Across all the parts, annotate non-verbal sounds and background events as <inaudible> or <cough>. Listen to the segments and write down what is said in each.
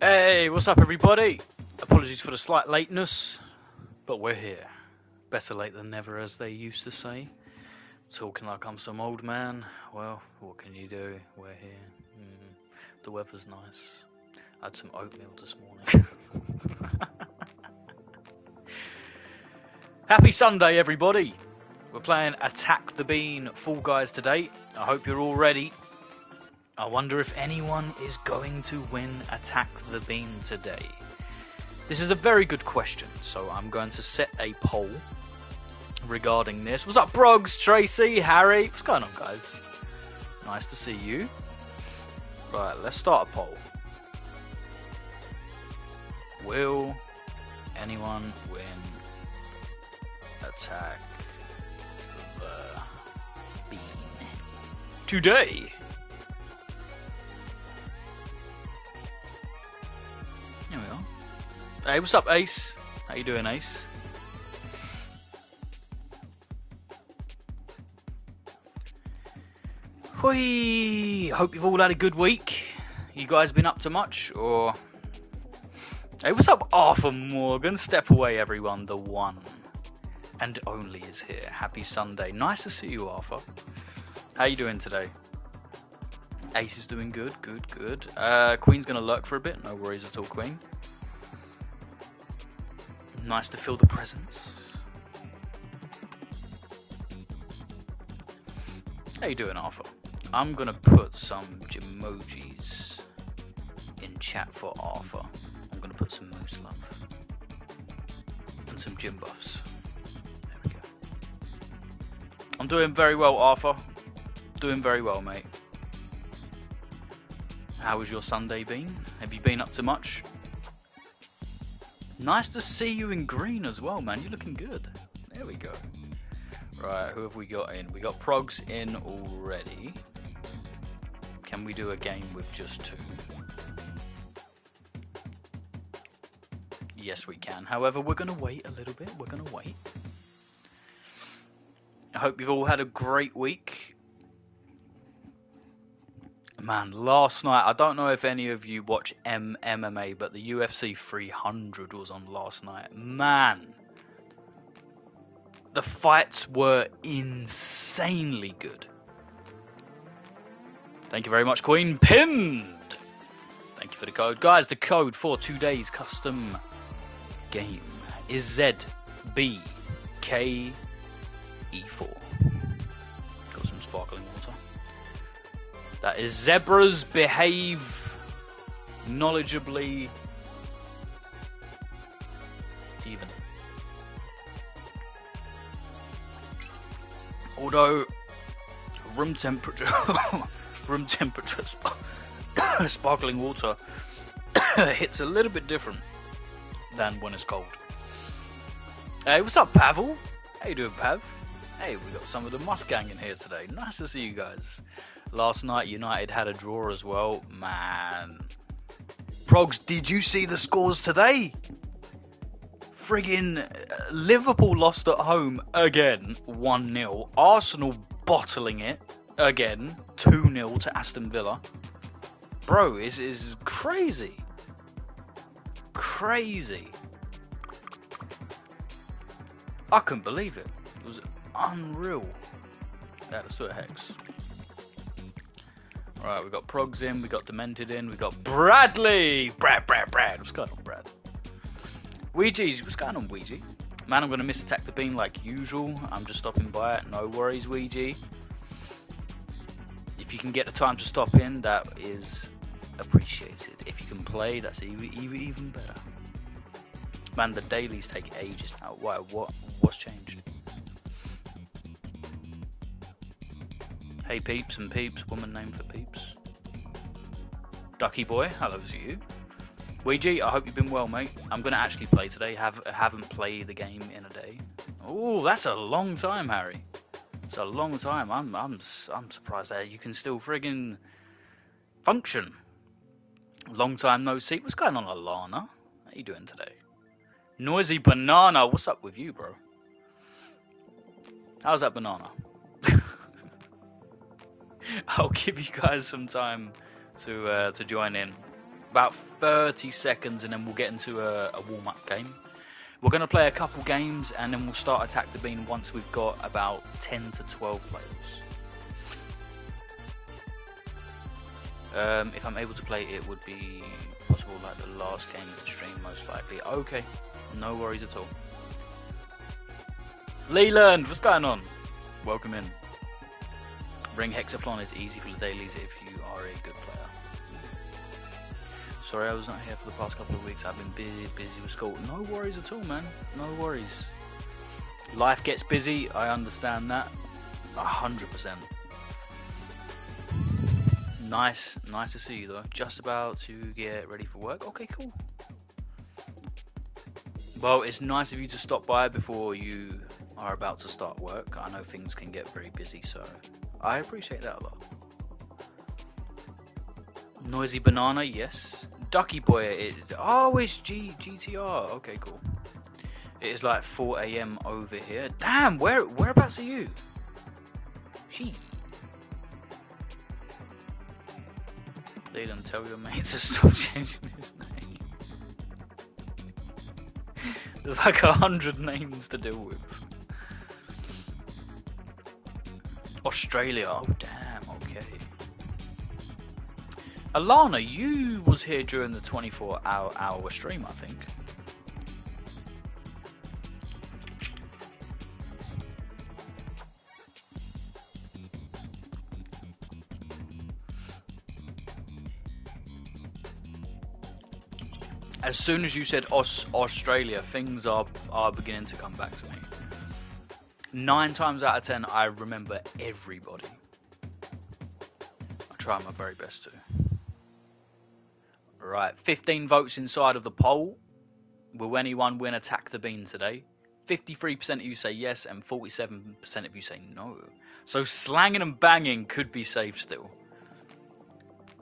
Hey, what's up, everybody? Apologies for the slight lateness, but we're here. Better late than never, as they used to say. Talking like I'm some old man. Well, what can you do? We're here. Mm, the weather's nice. I had some oatmeal this morning. <laughs> Happy Sunday, everybody! We're playing Attack the Bean Fall Guys today. I hope you're all ready. I wonder if anyone is going to win Attack the Bean today. This is a very good question, so I'm going to set a poll regarding this. What's up, Brogs, Tracy, Harry? What's going on, guys? Nice to see you. Right, let's start a poll. Will anyone win Attack the Bean today? We are. Hey, what's up, Ace? How you doing, Ace? Whee! Hope you've all had a good week. You guys been up to much, or? Hey, what's up, Arthur Morgan? Step away, everyone. The one and only is here. Happy Sunday. Nice to see you, Arthur. How you doing today? Ace is doing good, good, good. Uh, Queen's gonna lurk for a bit. No worries at all, Queen. Nice to feel the presence. How you doing, Arthur? I'm gonna put some emojis in chat for Arthur. I'm gonna put some moose love and some gym buffs. There we go. I'm doing very well, Arthur. Doing very well, mate. How has your Sunday been? Have you been up to much? Nice to see you in green as well, man. You're looking good. There we go. Right, who have we got in? We got Progs in already. Can we do a game with just two? Yes, we can. However, we're going to wait a little bit. We're going to wait. I hope you've all had a great week. Man, last night, I don't know if any of you watch M- MMA, but the UFC 300 was on last night. Man, the fights were insanely good. Thank you very much, Queen. Pinned! Thank you for the code. Guys, the code for today's custom game is ZBKE4. Got some sparkling. That is zebras behave knowledgeably even. Although room temperature <laughs> room temperature <coughs> sparkling water <coughs> hits a little bit different than when it's cold. Hey, what's up, Pavel? How you doing, Pav? Hey, we got some of the Musk gang in here today. Nice to see you guys. Last night, United had a draw as well. Man. Progs, did you see the scores today? Friggin' Liverpool lost at home again, 1 0. Arsenal bottling it again, 2 0 to Aston Villa. Bro, is is crazy. Crazy. I couldn't believe it. It was unreal. Yeah, let's do a hex. Alright, we've got Progs in, we got Demented in, we got Bradley! Brad, Brad, Brad. What's going on, Brad? Ouija's, what's going on, Ouija? Man, I'm gonna miss attack the bean like usual. I'm just stopping by it. No worries, Ouija. If you can get the time to stop in, that is appreciated. If you can play, that's even, even better. Man, the dailies take ages now. Why? What? What's changed? Hey peeps and peeps, woman name for peeps. Ducky boy, hello to you. Ouija, I hope you've been well, mate. I'm gonna actually play today. Have haven't played the game in a day. Oh, that's a long time, Harry. It's a long time. I'm I'm I'm surprised that you can still friggin' function. Long time no see. What's going on, Alana? How you doing today? Noisy banana. What's up with you, bro? How's that banana? <laughs> <laughs> I'll give you guys some time to uh, to join in. About 30 seconds, and then we'll get into a, a warm up game. We're going to play a couple games, and then we'll start Attack the Bean once we've got about 10 to 12 players. Um, if I'm able to play, it would be possible like the last game of the stream, most likely. Okay, no worries at all. Leland, what's going on? Welcome in. Ring Hexaflon is easy for the dailies if you are a good player. Sorry I was not here for the past couple of weeks. I've been busy, busy with school. No worries at all, man. No worries. Life gets busy. I understand that. A hundred percent. Nice, nice to see you though. Just about to get ready for work. Okay, cool. Well, it's nice of you to stop by before you are about to start work. I know things can get very busy, so I appreciate that a lot. Noisy banana, yes. Ducky boy, it, oh, it's G GTR. Okay, cool. It is like 4 a.m. over here. Damn, where whereabouts are you? Gee. Leland, tell your mate to <laughs> stop changing his name. <laughs> There's like a hundred names to deal with. Australia, oh damn, okay. Alana, you was here during the 24 hour hour stream, I think. as soon as you said Aus- Australia, things are are beginning to come back to me. Nine times out of ten, I remember everybody. I try my very best to. Right, 15 votes inside of the poll. Will anyone win Attack the Bean today? 53% of you say yes, and 47% of you say no. So slanging and banging could be safe still.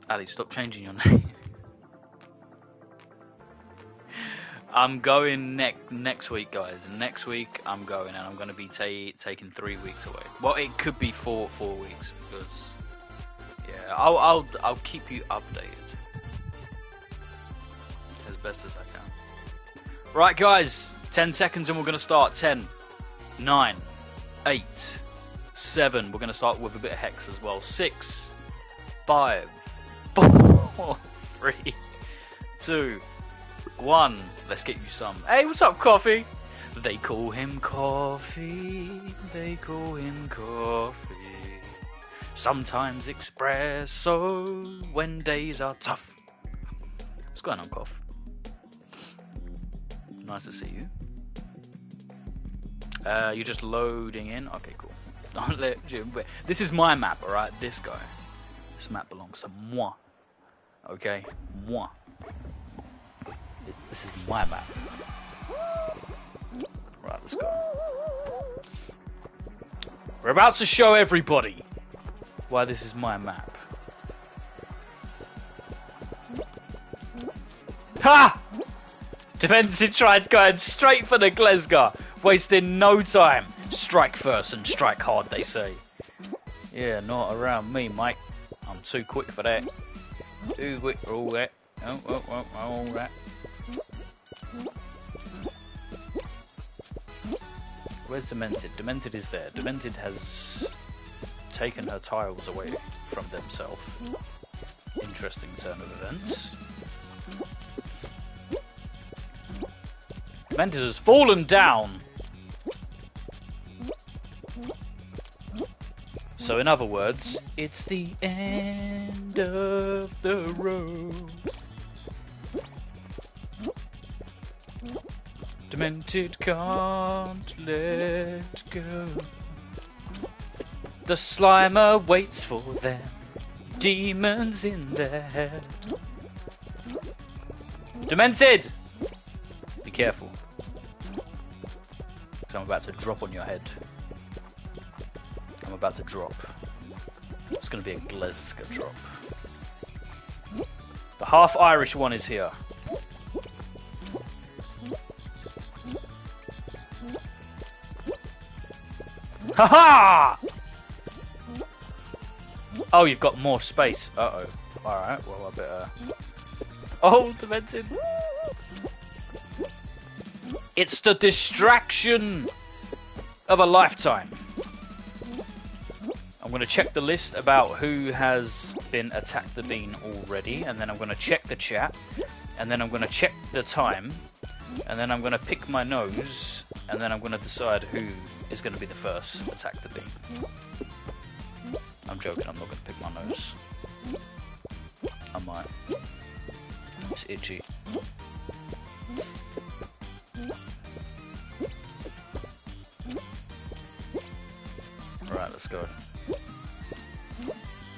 Ali, stop changing your <laughs> name. I'm going next next week, guys. Next week I'm going, and I'm going to be ta- taking three weeks away. Well, it could be four four weeks because yeah, I'll I'll I'll keep you updated as best as I can. Right, guys, ten seconds, and we're going to start. Ten, nine, eight, seven. We're going to start with a bit of hex as well. Six, five, <laughs> four, three, two one. Let's get you some. Hey, what's up, Coffee? They call him Coffee. They call him Coffee. Sometimes espresso when days are tough. What's going on, Coff? Nice to see you. Uh, you're just loading in. Okay, cool. <laughs> This is my map, all right. This guy. This map belongs to moi. Okay, moi. This is my map. Right, let's go. We're about to show everybody why this is my map. Ha! Defensive tried going straight for the Glesga, wasting no time. Strike first and strike hard, they say. Yeah, not around me, mate. I'm too quick for that. Too quick for all that. Oh, oh, oh, all that. Where's Demented? Demented is there. Demented has taken her tiles away from themselves. Interesting turn of events. Demented has fallen down! So in other words, it's the end of the road. Demented can't let go. The Slimer waits for them, demons in their head. Demented! Be careful. I'm about to drop on your head. I'm about to drop. It's gonna be a Glezka drop. The half Irish one is here. Haha! -ha! Oh, you've got more space. Uh-oh. Alright, well I better... Oh, the Demented! It's the distraction of a lifetime. I'm going to check the list about who has been attacked the bean already, and then I'm going to check the chat, and then I'm going to check the time, and then I'm going to pick my nose, and then I'm going to decide who is going to be the first to attack the bean. I'm joking, I'm not going to pick my nose. I might. It's itchy. Right, let's go.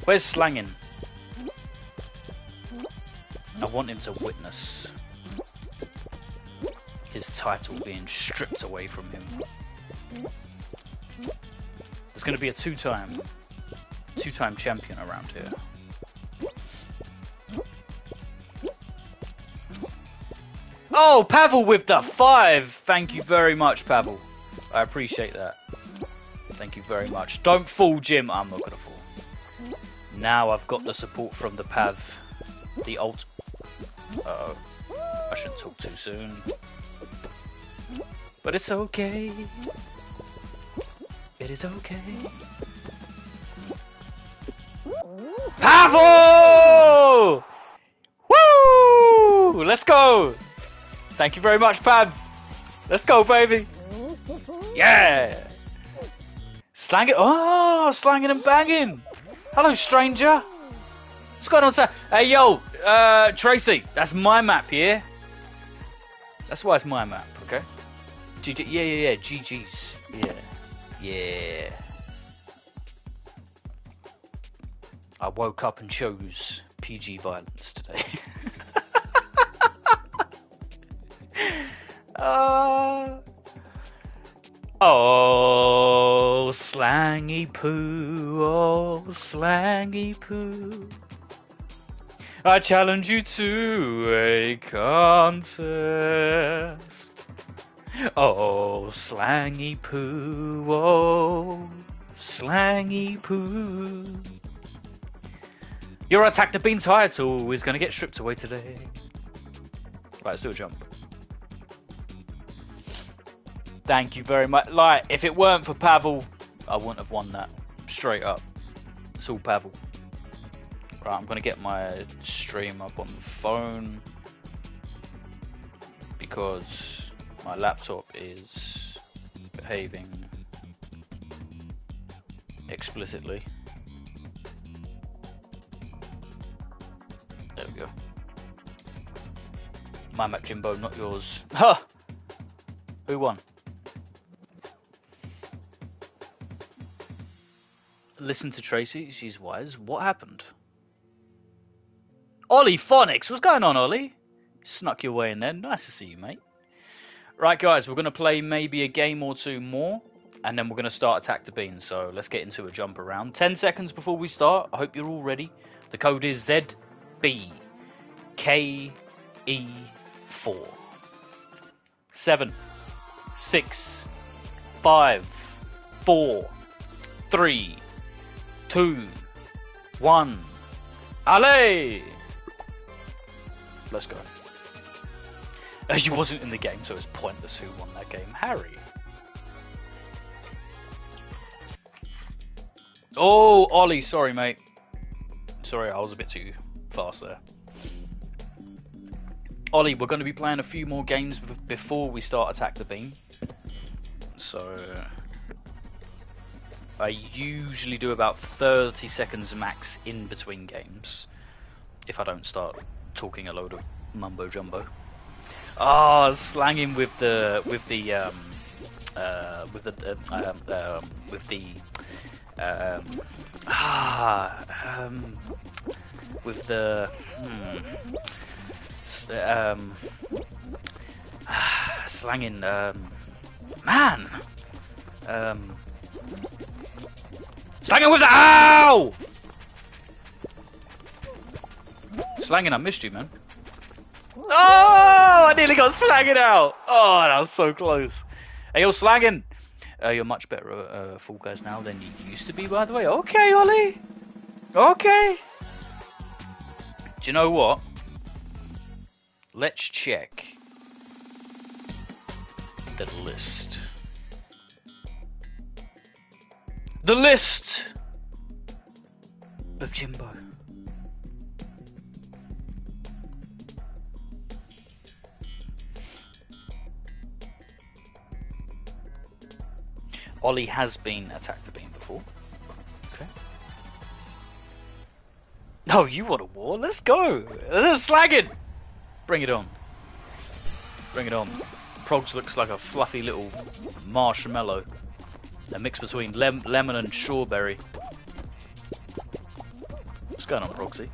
Where's Slangin? I want him to witness title being stripped away from him. There's going to be a two-time, two-time champion around here. Oh, Pavel with the five! Thank you very much, Pavel. I appreciate that. Thank you very much. Don't fall, Jim. I'm not gonna fall. Now I've got the support from the Pav. The alt. Uh oh. I shouldn't talk too soon. But it's okay. It is okay. Pavel! Woo! Let's go! Thank you very much, Pav. Let's go, baby. Yeah! Slang it. Oh, slanging and banging. Hello, stranger. What's going on, sir? Hey, yo, uh, Tracy, that's my map here. That's why it's my map? GG, yeah, yeah, yeah, GG's. Yeah. Yeah. I woke up and chose PG violence today. <laughs> uh, oh, slangy poo, oh, slangy poo. I challenge you to a contest. <laughs> Oh, slangy poo, oh, slangy poo. Your attack the bean title is going to get stripped away today. Right, let's do a jump. Thank you very much. Like, if it weren't for Pavel, I wouldn't have won that. Straight up. It's all Pavel. Right, I'm going to get my stream up on the phone because my laptop is behaving explicitly. There we go. My map Jimbo, not yours. <laughs> Ha! Who won? Listen to Tracy, she's wise. What happened? Ollie Phonics, what's going on, Ollie? Snuck your way in there. Nice to see you, mate. Right, guys, we're going to play maybe a game or two more, and then we're going to start Attack the Bean. So let's get into a jump around. 10 seconds before we start. I hope you're all ready. The code is ZBKE4. 7, 6, 5, 4, 3, 2, 1. Allez! Let's go. He wasn't in the game, so it's pointless who won that game. Harry. Oh, Ollie, sorry, mate. Sorry, I was a bit too fast there. Ollie, we're going to be playing a few more games before we start Attack the Bean. So, I usually do about 30 seconds max in between games if I don't start talking a load of mumbo jumbo. Ah, oh, slanging with the with the um, uh, with the uh, um, um, with the um, ah um, with the hmm, um, ah, slanging um, man um, slanging with the ow. Slanging, I missed you, man. Oh, I nearly got slanging out. Oh, that was so close. Hey, you're slanging. Uh, you're much better uh, Fall Guys now than you used to be, by the way. Okay, Ollie. Okay. Do you know what? Let's check the list. The list of Jimbo. Ollie has been attacked the beam before. Okay. Oh, you want a war? Let's go! Let's slag it! Bring it on. Bring it on. Progs looks like a fluffy little marshmallow. A mix between lem lemon and strawberry. What's going on, Proxy?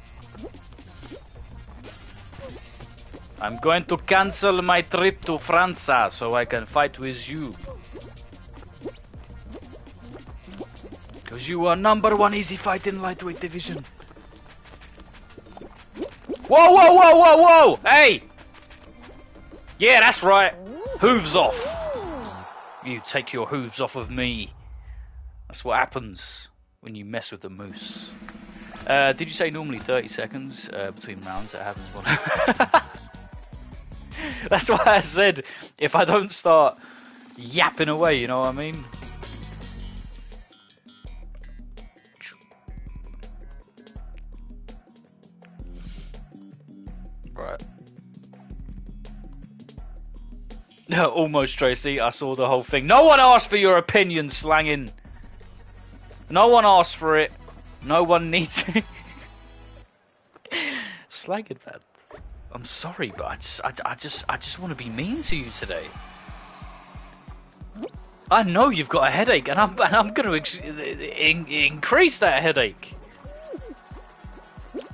I'm going to cancel my trip to France so I can fight with you. Because you are number one easy fight in lightweight division. Whoa, whoa, whoa, whoa, whoa! Hey! Yeah, that's right. Hooves off. You take your hooves off of me. That's what happens when you mess with the moose. Uh, did you say normally 30 seconds uh, between rounds? That happens one. <laughs> That's why I said if I don't start yapping away, you know what I mean? Almost, Tracy. I saw the whole thing. No one asked for your opinion, slanging. No one asked for it. No one needs <laughs> it. slanging, man. I'm sorry, but I just, I, I just, I just want to be mean to you today. I know you've got a headache, and I'm, and I'm going to in, increase that headache.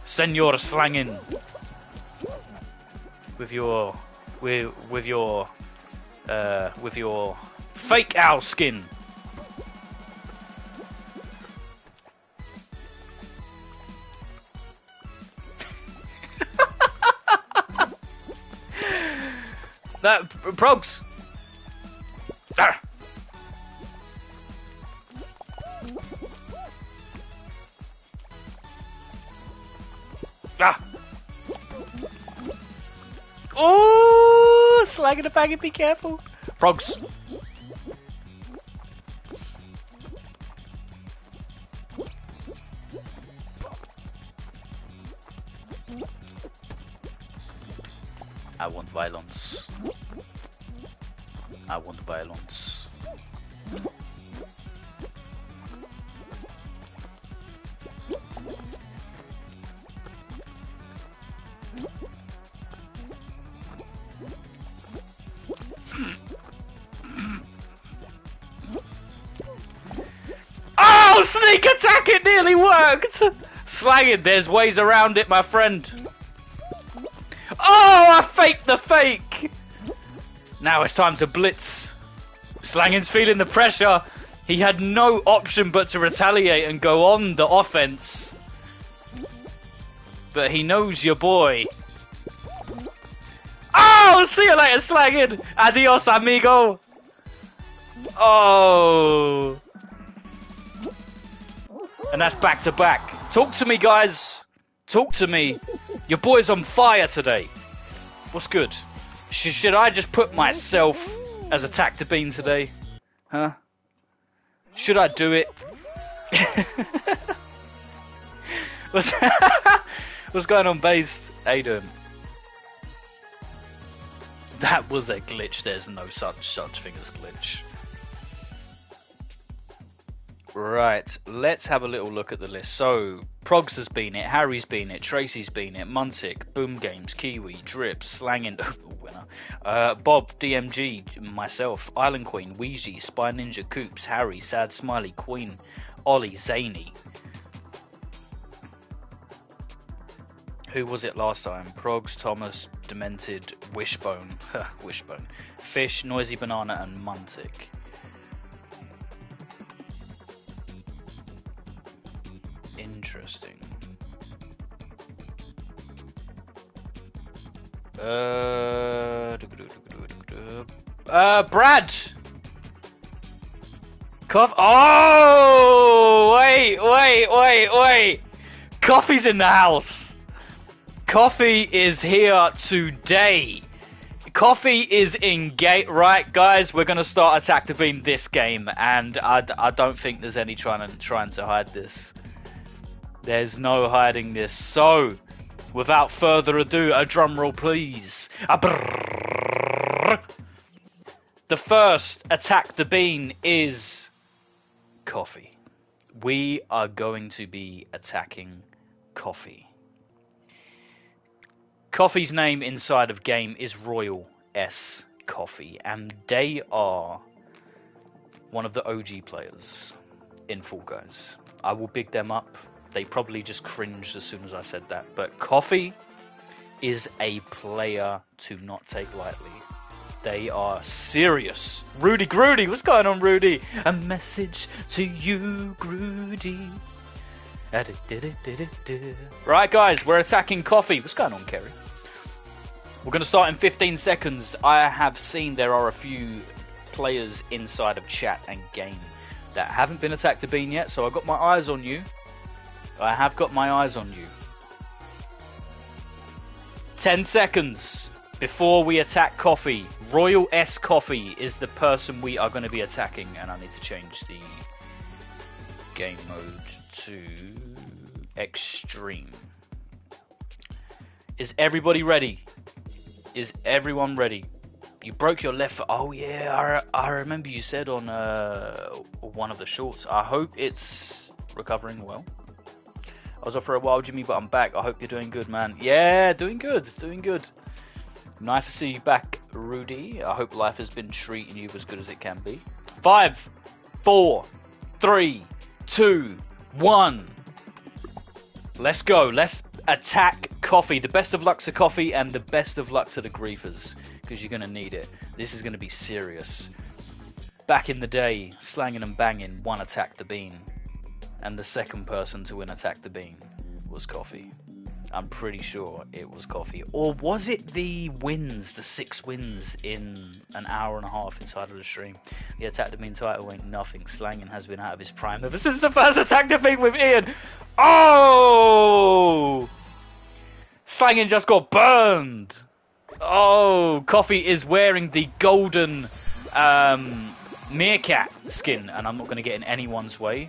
Senor slanging with your, with, with your uh, with your fake owl skin. <laughs> that progs. Ah. Ah. Oh, slag in the packet, be careful. Frogs. I want violence. I want violence. Oh, sneak attack! It nearly worked! Slanging, there's ways around it, my friend. Oh, I faked the fake! Now it's time to blitz. Slanging's feeling the pressure. He had no option but to retaliate and go on the offense. But he knows your boy. Oh, see you later, Slanging! Adios, amigo! Oh. And that's back to back. Talk to me, guys. Talk to me. Your boy's on fire today. What's good? Sh should I just put myself as attack to bean today? Huh? Should I do it? <laughs> what's, <laughs> what's going on, based? Doing? That was a glitch. There's no such such thing as glitch. Right, let's have a little look at the list. So, Progs has been it, Harry's been it, Tracy's been it, Muntic, Boom Games, Kiwi, Drip, Slangin, <laughs> winner, uh, Bob, DMG, myself, Island Queen, Ouija, Spy Ninja, Coops, Harry, Sad Smiley, Queen, Ollie, Zany. Who was it last time? Progs, Thomas, Demented, Wishbone, <laughs> Wishbone, Fish, Noisy Banana, and Muntic. Interesting. Uh, uh, Brad. Cough. Oh, wait, wait, wait, wait. Coffee's in the house. Coffee is here today. Coffee is in gate. Right, guys, we're to start Attack the Bean this game, and I, I don't think there's any trying to, trying to hide this. There's no hiding this. So, without further ado, a drum roll, please. The first Attack the Bean is coffee. We are going to be attacking coffee. Coffee's name inside of game is Royal S Coffee, and they are one of the OG players in Fall Guys. I will big them up. They probably just cringed as soon as I said that, but Coffee is a player to not take lightly. They are serious. Rudy Groody, what's going on, Rudy? A message to you, Groody. Right, guys, we're attacking Coffee. What's going on, Kerry? We're going to start in 15 seconds. I have seen there are a few players inside of chat and game that haven't been attacked the bean yet, so I've got my eyes on you. I have got my eyes on you. 10 seconds before we attack Coffee. Royal S Coffee is the person we are going to be attacking, and I need to change the game mode to extreme. Is everybody ready? Is everyone ready? You broke your left foot. Oh yeah, I, I remember you said on uh, one of the shorts. I hope it's recovering well. I was off for a while, Jimmy, but I'm back. I hope you're doing good, man. Yeah, doing good, doing good. Nice to see you back, Rudy. I hope life has been treating you as good as it can be. Five, four, three, two, one. Let's go. Let's attack coffee. The best of luck to coffee and the best of luck to the griefers because you're going to need it. This is going to be serious. Back in the day, slanging and banging, one attacked the bean. And the second person to win attack the bean was coffee. I'm pretty sure it was coffee. Or was it the wins, the six wins in an hour and a half inside of the stream? The attack the bean title ain't nothing. Slanging has been out of his prime ever since the first attack the bean with Ian. Oh! Slanging just got burned. Oh, Coffee is wearing the golden um, meerkat skin, and I'm not going to get in anyone's way.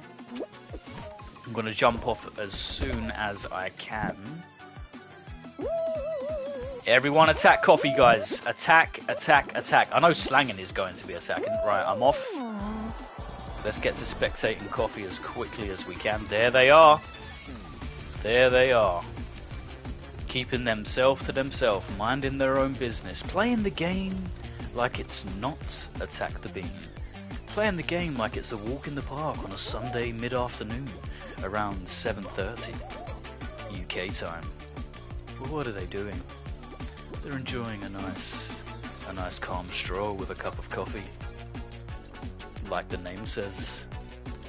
I'm going to jump off as soon as I can. Everyone attack Coffee, guys. Attack, attack, attack. I know Slanging is going to be a second. Right, I'm off. Let's get to spectating Coffee as quickly as we can. There they are. There they are. Keeping themselves to themselves, minding their own business, playing the game like it's not Attack the Bean. Playing the game like it's a walk in the park on a Sunday mid-afternoon around 7.30 UK time. What are they doing? They're enjoying a nice, a nice calm stroll with a cup of coffee. Like the name says.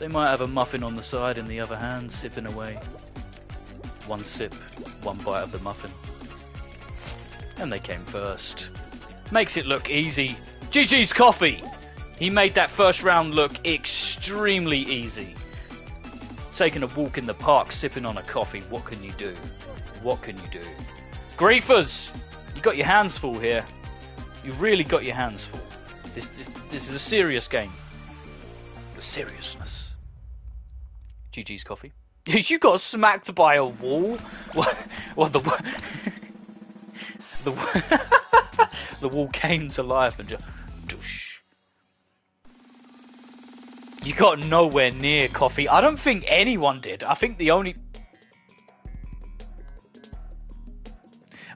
They might have a muffin on the side in the other hand, sipping away. One sip, one bite of the muffin. And they came first. Makes it look easy. GG's coffee! He made that first round look extremely easy. Taking a walk in the park, sipping on a coffee, what can you do? What can you do? Griefers! You got your hands full here. You really got your hands full. This, this, this is a serious game. The seriousness. GG's coffee. <laughs> you got smacked by a wall? <laughs> What? What the? <laughs> the the wall came to life and just. You got nowhere near coffee. I don't think anyone did. I think the only.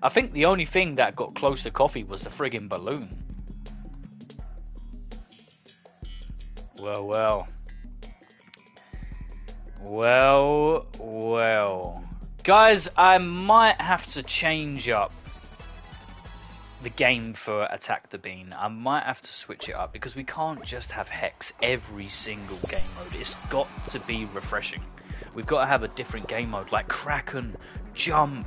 I think the only thing that got close to coffee was the friggin' balloon. Well, well. Well, well. Guys, I might have to change up the game for Attack the Bean. I might have to switch it up because we can't just have Hex every single game mode. It's got to be refreshing. We've got to have a different game mode like Kraken, Jump,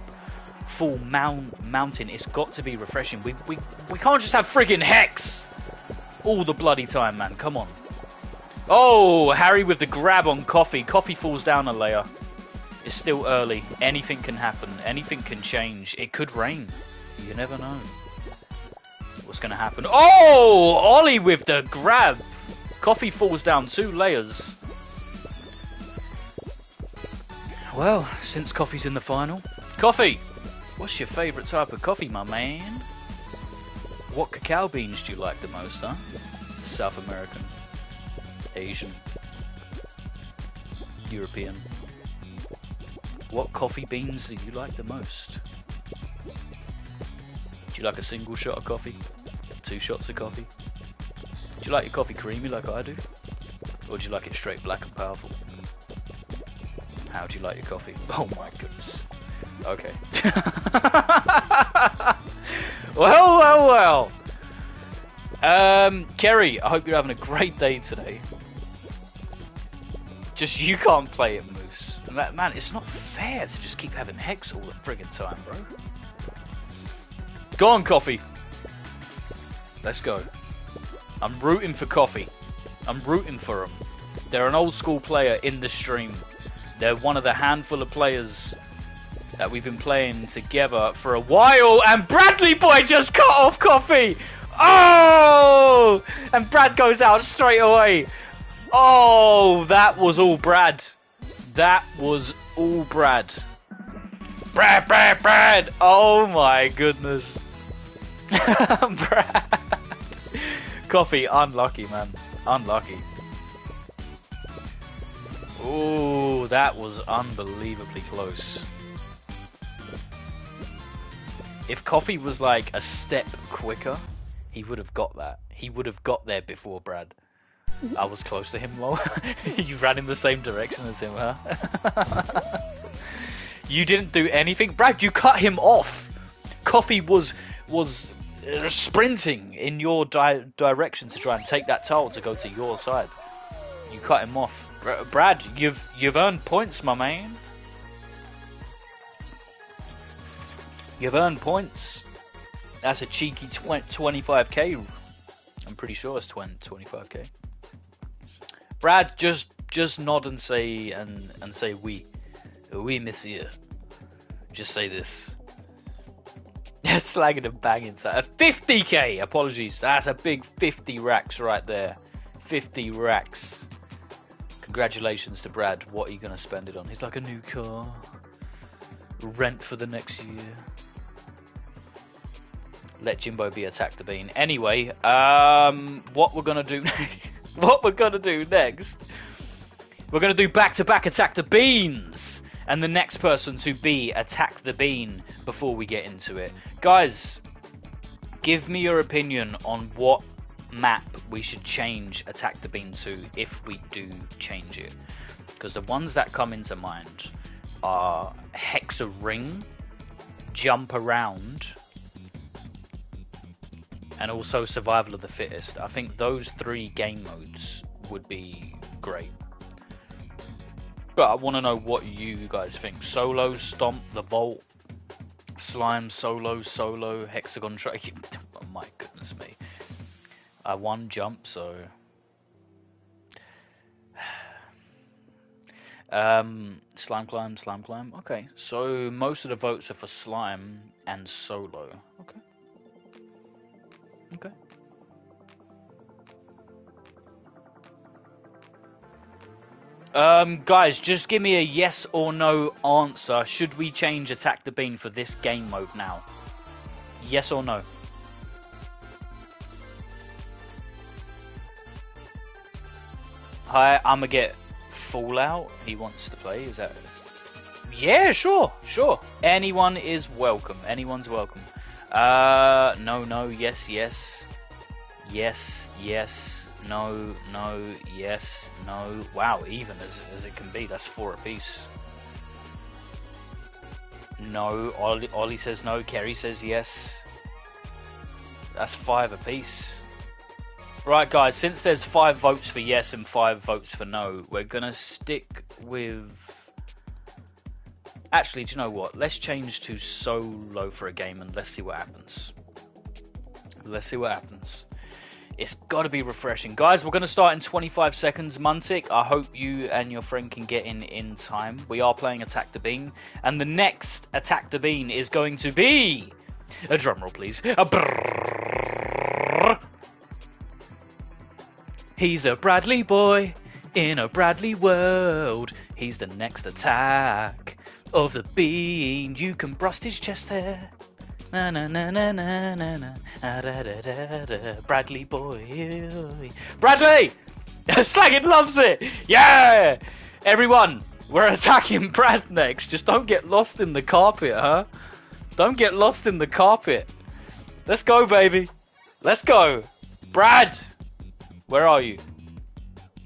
Full Mount, Mountain. It's got to be refreshing. We, we, we can't just have friggin' Hex all the bloody time, man. Come on. Oh, Harry with the grab on Coffee. Coffee falls down a layer. It's still early. Anything can happen. Anything can change. It could rain. You never know. What's going to happen? Oh! Ollie with the grab! Coffee falls down two layers. Well, since Coffee's in the final. Coffee! What's your favourite type of coffee, my man? What cacao beans do you like the most, huh? South American, Asian, European. What coffee beans do you like the most? Do you like a single shot of coffee? Two shots of coffee? Do you like your coffee creamy like I do? Or do you like it straight black and powerful? How do you like your coffee? <laughs> Oh my goodness. Okay. <laughs> well, well, well. Um, Kerry, I hope you're having a great day today. Just you can't play it, Moose. Man, it's not fair to just keep having Hex all the friggin' time, bro. Go on, Coffee. Let's go. I'm rooting for Coffee. I'm rooting for them. They're an old school player in the stream. They're one of the handful of players that we've been playing together for a while, and Bradley Boy just cut off Coffee! Oh! And Brad goes out straight away. Oh, that was all Brad. That was all Brad. Brad, Brad, Brad! Oh my goodness. <laughs> Brad. Coffee, unlucky, man. Unlucky. Oh, that was unbelievably close. If Coffee was like a step quicker, he would have got that. He would have got there before Brad. I was close to him, lol. <laughs> you ran in the same direction as him, huh? <laughs> you didn't do anything, Brad. You cut him off. Coffee was was uh, sprinting in your di- direction to try and take that towel to go to your side. You cut him off. Brad, you've you've earned points, my man. You've earned points. That's a cheeky 25k. I'm pretty sure it's 20, 25k. Brad, just just nod and say and and say we, we monsieur. Just say this. Slagging and banging. A 50k. Apologies. That's a big 50 racks right there. 50 racks. Congratulations to Brad. What are you going to spend it on? He's like a new car. Rent for the next year let Jimbo be attack the bean. Anyway, um, what we're gonna do, <laughs> what we're gonna do next, we're gonna do back to back attack the beans, and the next person to be attack the bean before we get into it, guys. Give me your opinion on what map we should change attack the bean to if we do change it, because the ones that come into mind are Hexa Ring, Jump Around and also survival of the fittest. I think those three game modes would be great. But I want to know what you guys think. Solo, Stomp, The Vault, Slime, Solo, Solo, Hexagon Track. <laughs> oh my goodness me. I won Jump, so... <sighs> Um, slime climb, slime climb. Okay, so most of the votes are for slime and solo. Okay. Okay. Um, guys, just give me a yes or no answer. Should we change Attack the Bean for this game mode now? Yes or no? Hi, I'ma get Fallout. He wants to play. Is that? Yeah, sure, sure. Anyone is welcome. Anyone's welcome. Uh, no, no, yes, yes. Yes, yes, no, no, yes, no. Wow, even as, as it can be. That's four apiece. No, Ollie, Ollie says no. Kerry says yes. That's five apiece. Right, guys, since there's five votes for yes and five votes for no, we're going to stick with Actually, do you know what? Let's change to solo for a game and let's see what happens. Let's see what happens. It's got to be refreshing. Guys, we're going to start in 25 seconds. Muntic, I hope you and your friend can get in in time. We are playing Attack the Bean. And the next Attack the Bean is going to be. A drum roll, please. A brrrr. He's a Bradley boy in a Bradley world. He's the next attack of the bean. You can brust his chest hair. Na na na na na na na. Ah, da, da, da, da. Bradley boy. Bradley! <laughs> Slangin loves it! Yeah! Everyone, we're attacking Brad next. Just don't get lost in the carpet, huh? Don't get lost in the carpet. Let's go, baby. Let's go. Brad! Where are you?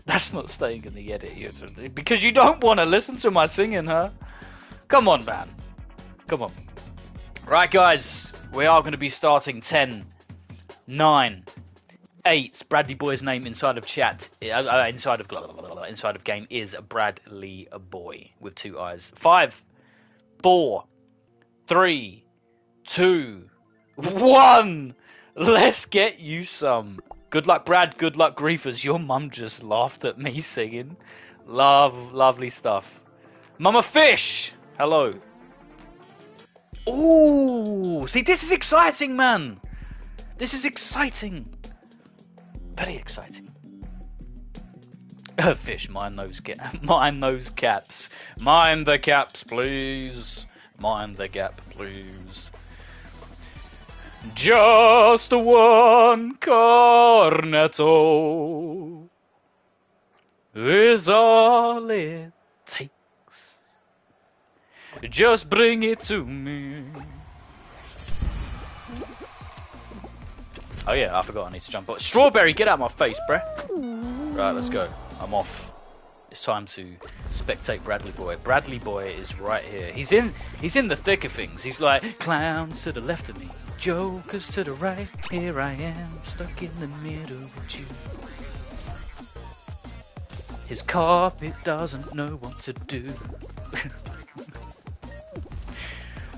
That's not staying in the edit because you don't want to listen to my singing, huh? Come on, man. Come on. Right, guys, we are going to be starting 10, 9, 8. Bradley Boy's name inside of chat, uh, uh, inside of blah, blah, blah, inside of game is Bradley Boy with two eyes. 5, 4, 3, 2, 1. Let's get you some. Good luck, Brad. Good luck, Griefers. Your mum just laughed at me singing. Love, lovely stuff. Mama Fish! Hello. Ooh, see, this is exciting, man. This is exciting. Very exciting. <laughs> Fish, mind those ca- <laughs> mind those caps. Mind the caps, please. Mind the gap, please. Just one cornetto is all it. Just bring it to me. Oh yeah, I forgot I need to jump up. Strawberry, get out of my face, bruh. Right, let's go. I'm off. It's time to spectate Bradley Boy. Bradley Boy is right here. He's in he's in the thick of things. He's like clowns to the left of me, jokers to the right. Here I am, stuck in the middle with you. His carpet doesn't know what to do. <laughs>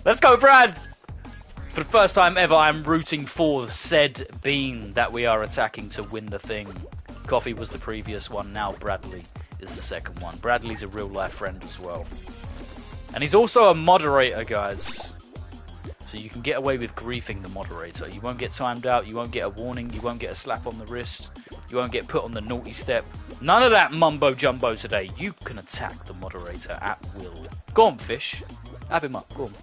Let's go, Brad! For the first time ever, I'm rooting for said bean that we are attacking to win the thing. Coffee was the previous one, now Bradley is the second one. Bradley's a real life friend as well. And he's also a moderator, guys. So you can get away with griefing the moderator. You won't get timed out, you won't get a warning, you won't get a slap on the wrist, you won't get put on the naughty step. None of that mumbo jumbo today. You can attack the moderator at will. Go on, fish. Have him up. Go on.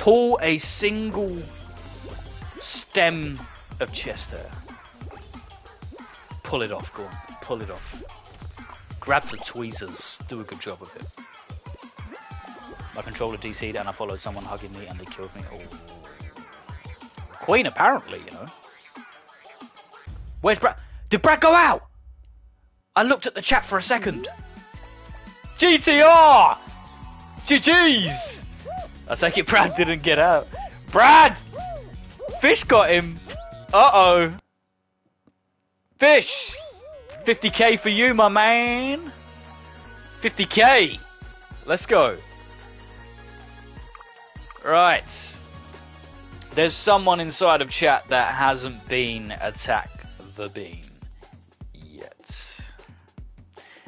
Pull a single stem of chest hair. Pull it off, go on. Pull it off. Grab the tweezers. Do a good job of it. My controller DC'd and I followed someone hugging me and they killed me. Oh. Queen, apparently, you know. Where's Brad? Did Brad go out? I looked at the chat for a second. GTR! GG's! I take it Brad didn't get out. Brad! Fish got him. Uh oh. Fish! 50k for you, my man. 50k. Let's go. Right. There's someone inside of chat that hasn't been attack the bean yet.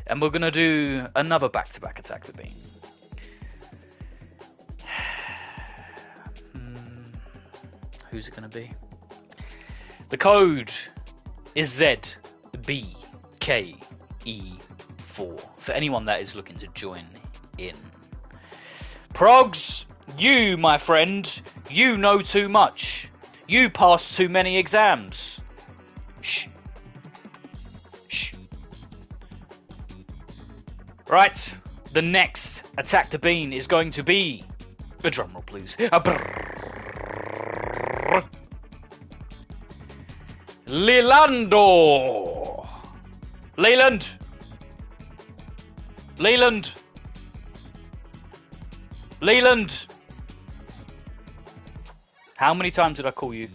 And we're gonna do another back to back attack the bean. Who's it gonna be? The code is ZBKE4 for anyone that is looking to join in. Progs, you, my friend, you know too much. You passed too many exams. Shh. Shh. Right, the next attack the bean is going to be. A drum roll, please. A brrrr. Lilando. Leland. Leland. Leland. How many times did I call you?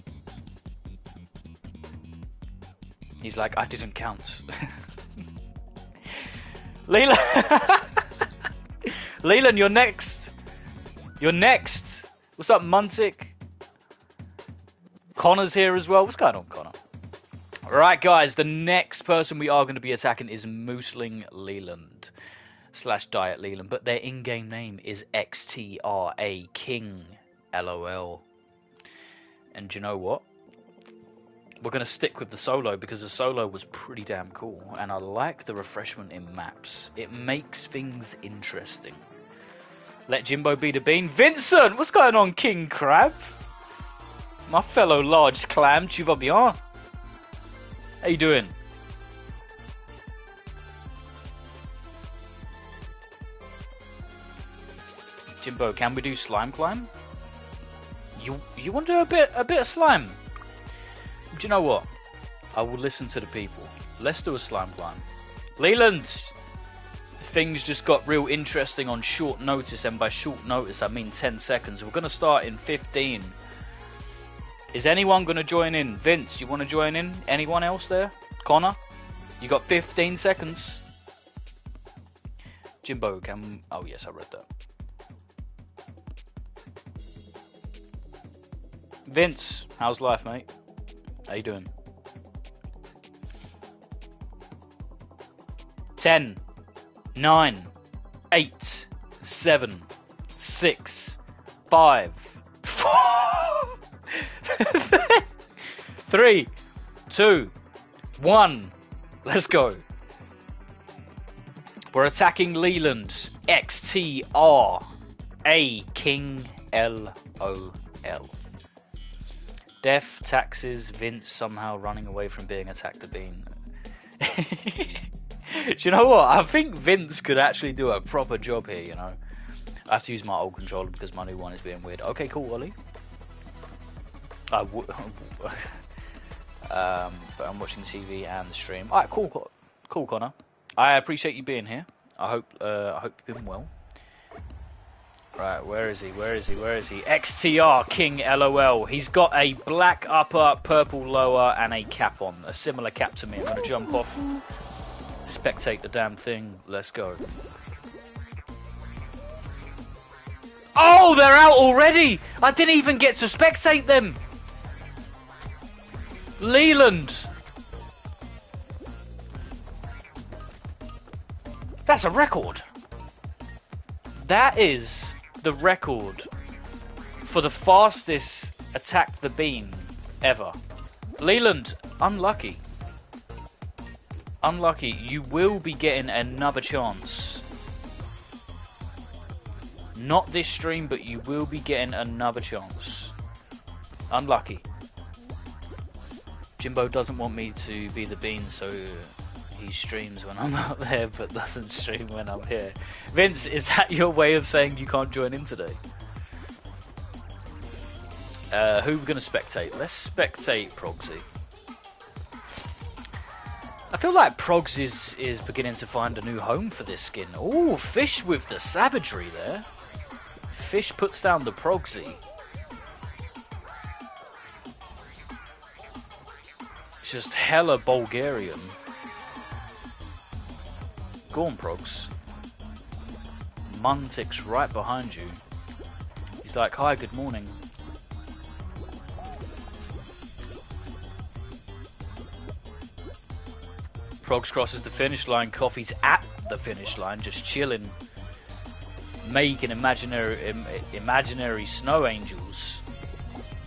He's like, I didn't count. <laughs> Leland. Leland, <laughs> you're next. You're next. What's up, Muntic? Connor's here as well. What's going on, Connor? Right, guys, the next person we are going to be attacking is Moosling Leland slash Diet Leland, but their in-game name is XTRA King LOL. And you know what? We're going to stick with the solo because the solo was pretty damn cool, and I like the refreshment in maps. It makes things interesting. Let Jimbo be the bean. Vincent, what's going on, King Crab? My fellow large clam, bien? How you doing? Jimbo, can we do slime climb? You you want to do a bit a bit of slime? Do you know what? I will listen to the people. Let's do a slime climb. Leland, things just got real interesting on short notice, and by short notice I mean 10 seconds. We're gonna start in 15. Is anyone going to join in? Vince, you want to join in? Anyone else there? Connor? You got 15 seconds. Jimbo, can... Oh, yes, I read that. Vince, how's life, mate? How you doing? 10, 9, 8, 7, 6, 5, <laughs> 4... <laughs> Three, two, one. Let's go. We're attacking Leland. X T R A King L O L. Death, taxes, Vince somehow running away from being attacked the bean. <laughs> do you know what? I think Vince could actually do a proper job here, you know. I have to use my old controller because my new one is being weird. Okay, cool, Ollie. I w- <laughs> um, but I'm watching TV and the stream. All right, cool, cool, Connor. I appreciate you being here. I hope uh, I hope you've been well. Right, where is he? Where is he? Where is he? XTR King LOL. He's got a black upper, purple lower, and a cap on. A similar cap to me. I'm gonna jump off, spectate the damn thing. Let's go. Oh, they're out already! I didn't even get to spectate them! Leland! That's a record. That is the record for the fastest attack the bean ever. Leland, unlucky. Unlucky. You will be getting another chance. Not this stream, but you will be getting another chance. Unlucky. Jimbo doesn't want me to be the bean, so he streams when I'm <laughs> out there, but doesn't stream when I'm here. Vince, is that your way of saying you can't join in today? Uh, who are we going to spectate? Let's spectate Proxy. I feel like Progs is, is beginning to find a new home for this skin. Oh, Fish with the savagery there. Fish puts down the Progsy. Just hella Bulgarian. Go on, Progs. Muntic's right behind you. He's like, hi, good morning. Progs crosses the finish line. Coffee's at the finish line, just chilling, making imaginary Im imaginary snow angels.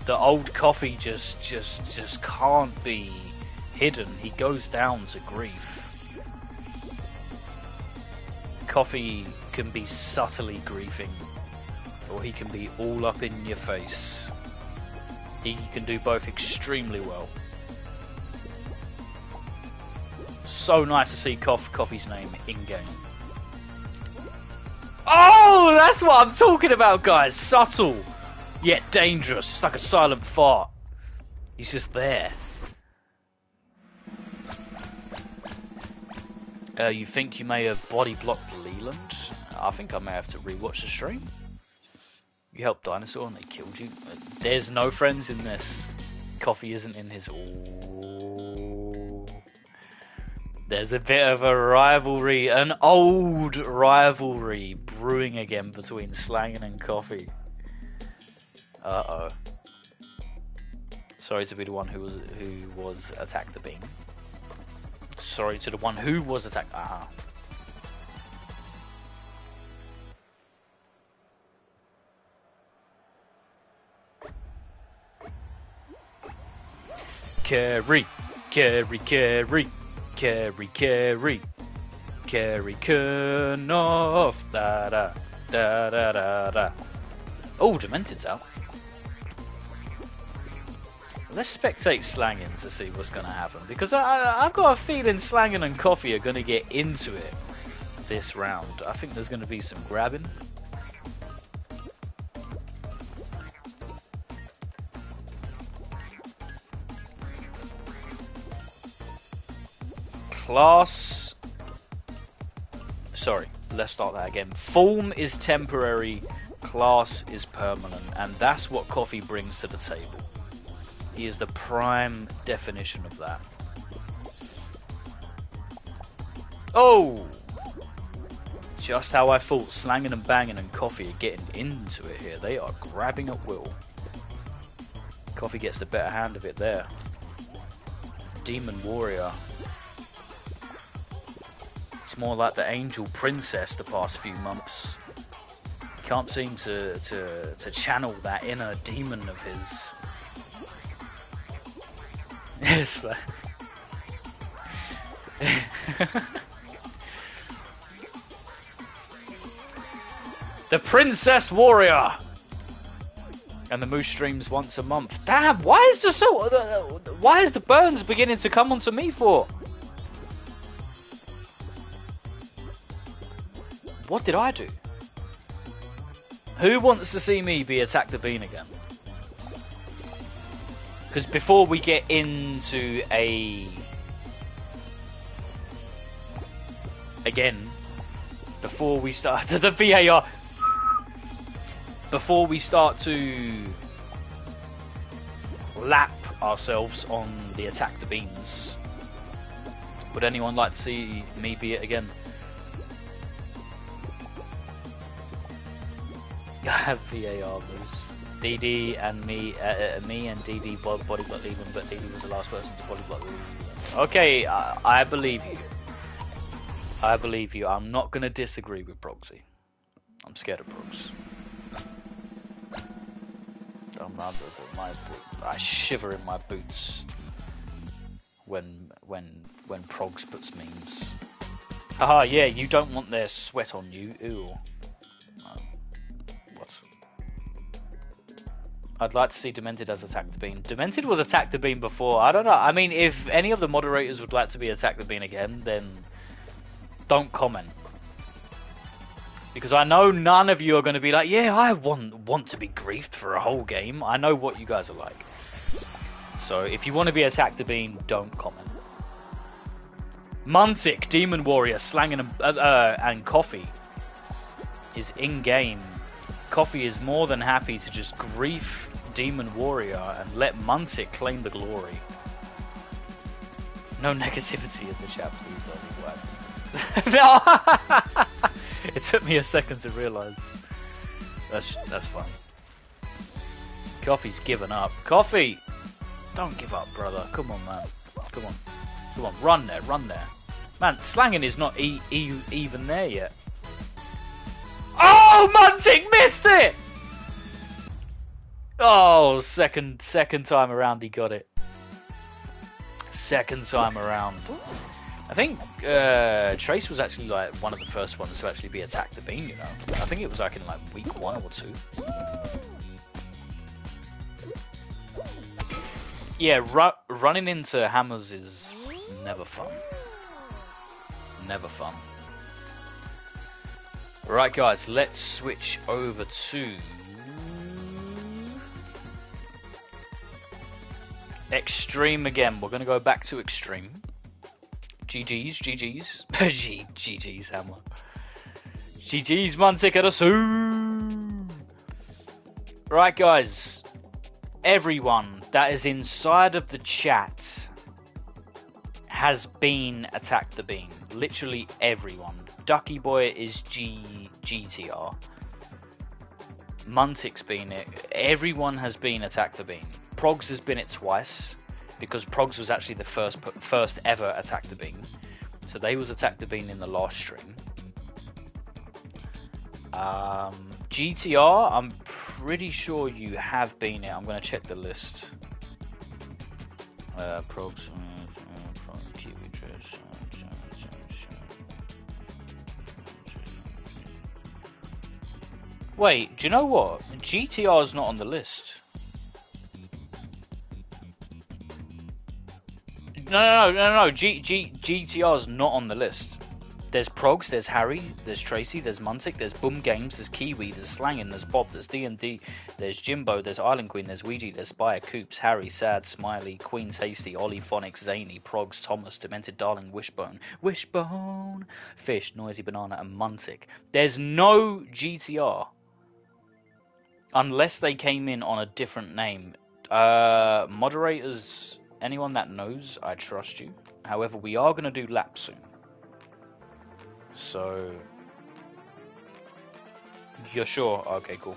The old coffee just just just can't be hidden, he goes down to grief. Coffee can be subtly grieving, or he can be all up in your face. He can do both extremely well. So nice to see Coff Coffee's name in game. Oh, that's what I'm talking about, guys. Subtle, yet dangerous. It's like a silent fart. He's just there. Uh, you think you may have body blocked Leland? I think I may have to rewatch the stream. You helped Dinosaur and they killed you. Uh, there's no friends in this. Coffee isn't in his. There's a bit of a rivalry, an old rivalry brewing again between Slangin and Coffee. Uh oh. Sorry to be the one who was who was attacked the bean. Sorry to the one who was attacked. Ah. Carry, carry, carry, carry, carry, carry, Kurnoff. Da da da da da da. Oh, Demented's out. Let's spectate Slangin to see what's going to happen because I, I've got a feeling Slangin and Coffee are going to get into it this round. I think there's going to be some grabbing. Class. Sorry, let's start that again. Form is temporary, class is permanent, and that's what Coffee brings to the table. He is the prime definition of that. Oh! Just how I thought, slanging and banging and Coffee are getting into it here. They are grabbing at will. Coffee gets the better hand of it there. Demon Warrior. It's more like the Angel Princess the past few months. Can't seem to, to, to channel that inner demon of his. Like... <laughs> the Princess Warrior! And the Moose streams once a month. Damn, why is the so uh, why is the burns beginning to come onto me for? What did I do? Who wants to see me be attacked the bean again? Because before we get into a... Again, before we start... <laughs> the VAR... Before we start to lap ourselves on the attack the beans, would anyone like to see me be it again? <laughs> have VAR moves. DD and me, uh, uh, me and DD both bodyblock leaving, but DD was the last person to bodyblock leaving. Okay, I, I believe you. I believe you. I'm not going to disagree with Proxy. I'm scared of Prox. I'm not, my, I shiver in my boots when when when Progs puts memes. Haha, yeah, you don't want their sweat on you. Ooh. I'd like to see Demented as Attack the Bean. Demented was Attack the Bean before. I don't know. I mean, if any of the moderators would like to be Attack the Bean again, then don't comment. Because I know none of you are going to be like, yeah, I want want to be griefed for a whole game. I know what you guys are like. So if you want to be Attack the Bean, don't comment. Muntic, Demon Warrior, Slanging and, uh, uh, and Coffee is in-game. Coffee is more than happy to just grief Demon Warrior and let Muntic claim the glory. No negativity in the chat, please. no! <laughs> it took me a second to realise. That's that's fine. Coffee's given up. Coffee! Don't give up, brother. Come on, man. Come on. Come on, run there, run there. Man, slanging is not e e even there yet. Oh, Munting missed it! Oh, second second time around he got it. Second time around. I think uh, Trace was actually like one of the first ones to actually be attacked the bean, you know. I think it was like in like week one or two. Yeah, ru running into hammers is never fun. Never fun. Right guys, let's switch over to Extreme again. We're going to go back to Extreme. GG's, GG's. G, GG's, <laughs> Hammer. GG's, Mantikarasu! Right, guys. Everyone that is inside of the chat has been attacked the bean. Literally everyone. Ducky Boy is G GTR. Muntic's been it. Everyone has been attacked the bean. Progs has been it twice because Progs was actually the first first ever Attack the Bean. So they was Attack the Bean in the last stream. Um, GTR, I'm pretty sure you have been it. I'm going to check the list. Uh, Progs. Uh, Wait, do you know what? GTR is not on the list. No, no, no, no, no. G, G, GTR is not on the list. There's Progs, there's Harry, there's Tracy, there's Muntic, there's Boom Games, there's Kiwi, there's Slangin, there's Bob, there's D&D, there's Jimbo, there's Island Queen, there's Ouija, there's Spire, Coops, Harry, Sad, Smiley, Queen's Hasty, Ollie, Phonics, Zany, Progs, Thomas, Demented Darling, Wishbone, Wishbone, Fish, Noisy Banana, and Muntic. There's no GTR. Unless they came in on a different name. Uh, moderators, anyone that knows, I trust you. However, we are going to do laps soon. So, you're sure? Okay, cool.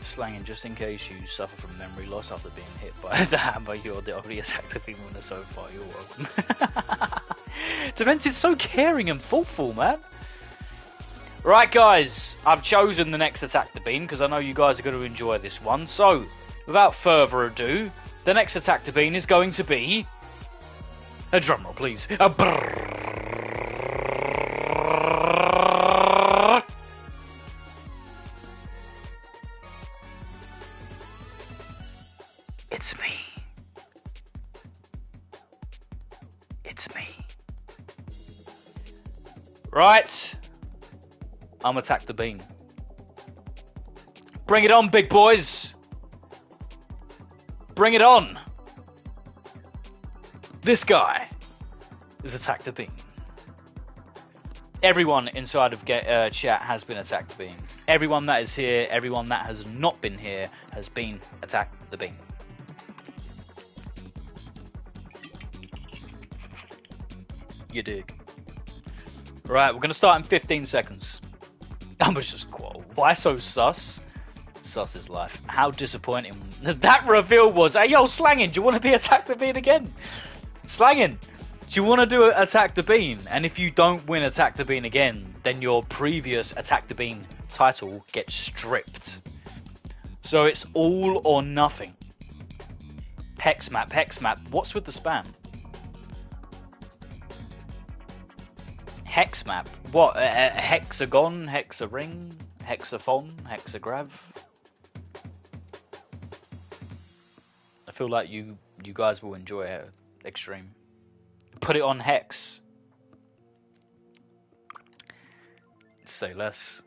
Slanging, just in case you suffer from memory loss after being hit by <laughs> the hammer, you're the only attacker winner so far. You're welcome. <laughs> Demented is so caring and thoughtful, man. Right, guys, I've chosen the next Attack the Bean because I know you guys are going to enjoy this one. So, without further ado, the next Attack the Bean is going to be. A drumroll, please. A brrr. I'm attack the bean. Bring it on, big boys. Bring it on. This guy is attack the bean. Everyone inside of get, uh, chat has been attacked the bean. Everyone that is here, everyone that has not been here, has been attacked the bean. You dig? Right, we're gonna start in 15 seconds. <laughs> I was just quote. Why so sus? Sus is life. How disappointing <laughs> that reveal was. Hey yo, slanging. Do you want to be attack the bean again? Slanging. Do you want to do attack the bean? And if you don't win attack the bean again, then your previous attack the bean title gets stripped. So it's all or nothing. Hex map, hex map. What's with the spam? Hex map. What? A, a hexagon, hexaring, hexaphon, hexagrav. I feel like you you guys will enjoy it. Extreme. Put it on hex. Say less.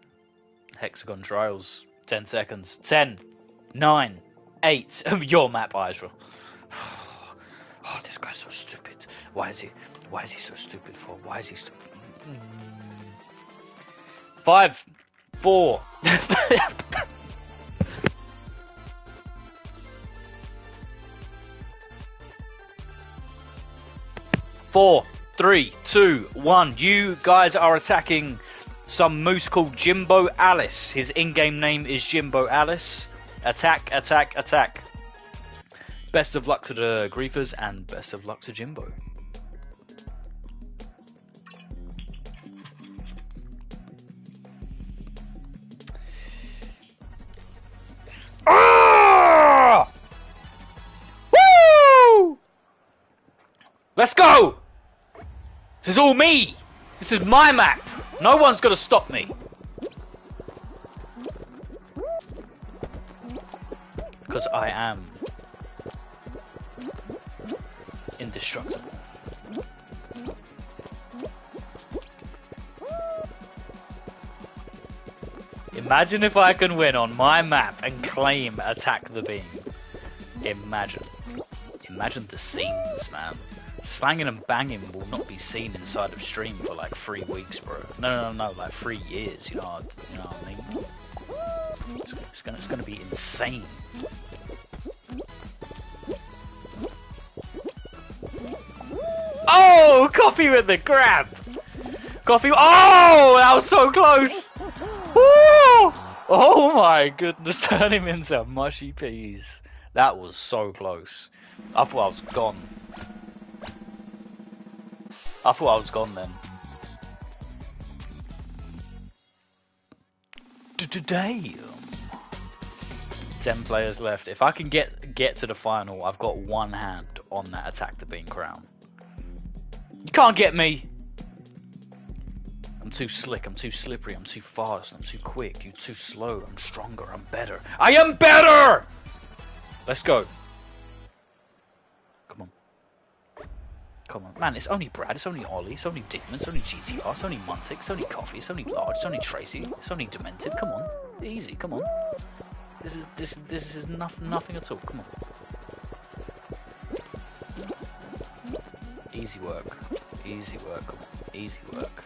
Hexagon trials. Ten seconds. Ten. Nine. Eight. <laughs> Your map, Israel. <sighs> Oh, this guy's so stupid. Why is he? Why is he so stupid for? Why is he stupid? Five, four. Four, three, two, one. You guys are attacking some moose called Jimbo Alice. His in-game name is Jimbo Alice. Attack, attack, attack. Best of luck to the griefers and best of luck to Jimbo. Ah! Let's go! This is all me! This is my map! No one's gonna stop me! Because I am indestructible. Imagine if I can win on my map and claim Attack the Bean. Imagine. Imagine the scenes, man. Slanging and banging will not be seen inside of stream for like three weeks, bro. No, no, no, no, like three years. You know, you know what I mean? It's, it's gonna, it's gonna be insane. Oh, coffee with the grab. Coffee. Oh, that was so close. Oh my goodness, <laughs> turn him into mushy peas. That was so close. I thought I was gone. I thought I was gone then. Today, ten players left. If I can get get to the final, I've got one hand on that attack the bean crown. You can't get me. I'm too slick, I'm too slippery, I'm too fast, I'm too quick, you're too slow, I'm stronger, I'm better. I am better! Let's go. Come on. Come on. Man, it's only Brad, it's only Ollie, it's only Demon, it's only GTR, it's only Muntic, it's only Coffee, it's only Large, it's only Tracy, it's only Demented. Come on. Easy, come on. This is this this is nothing nothing at all. Come on. Easy work. Easy work. Easy work.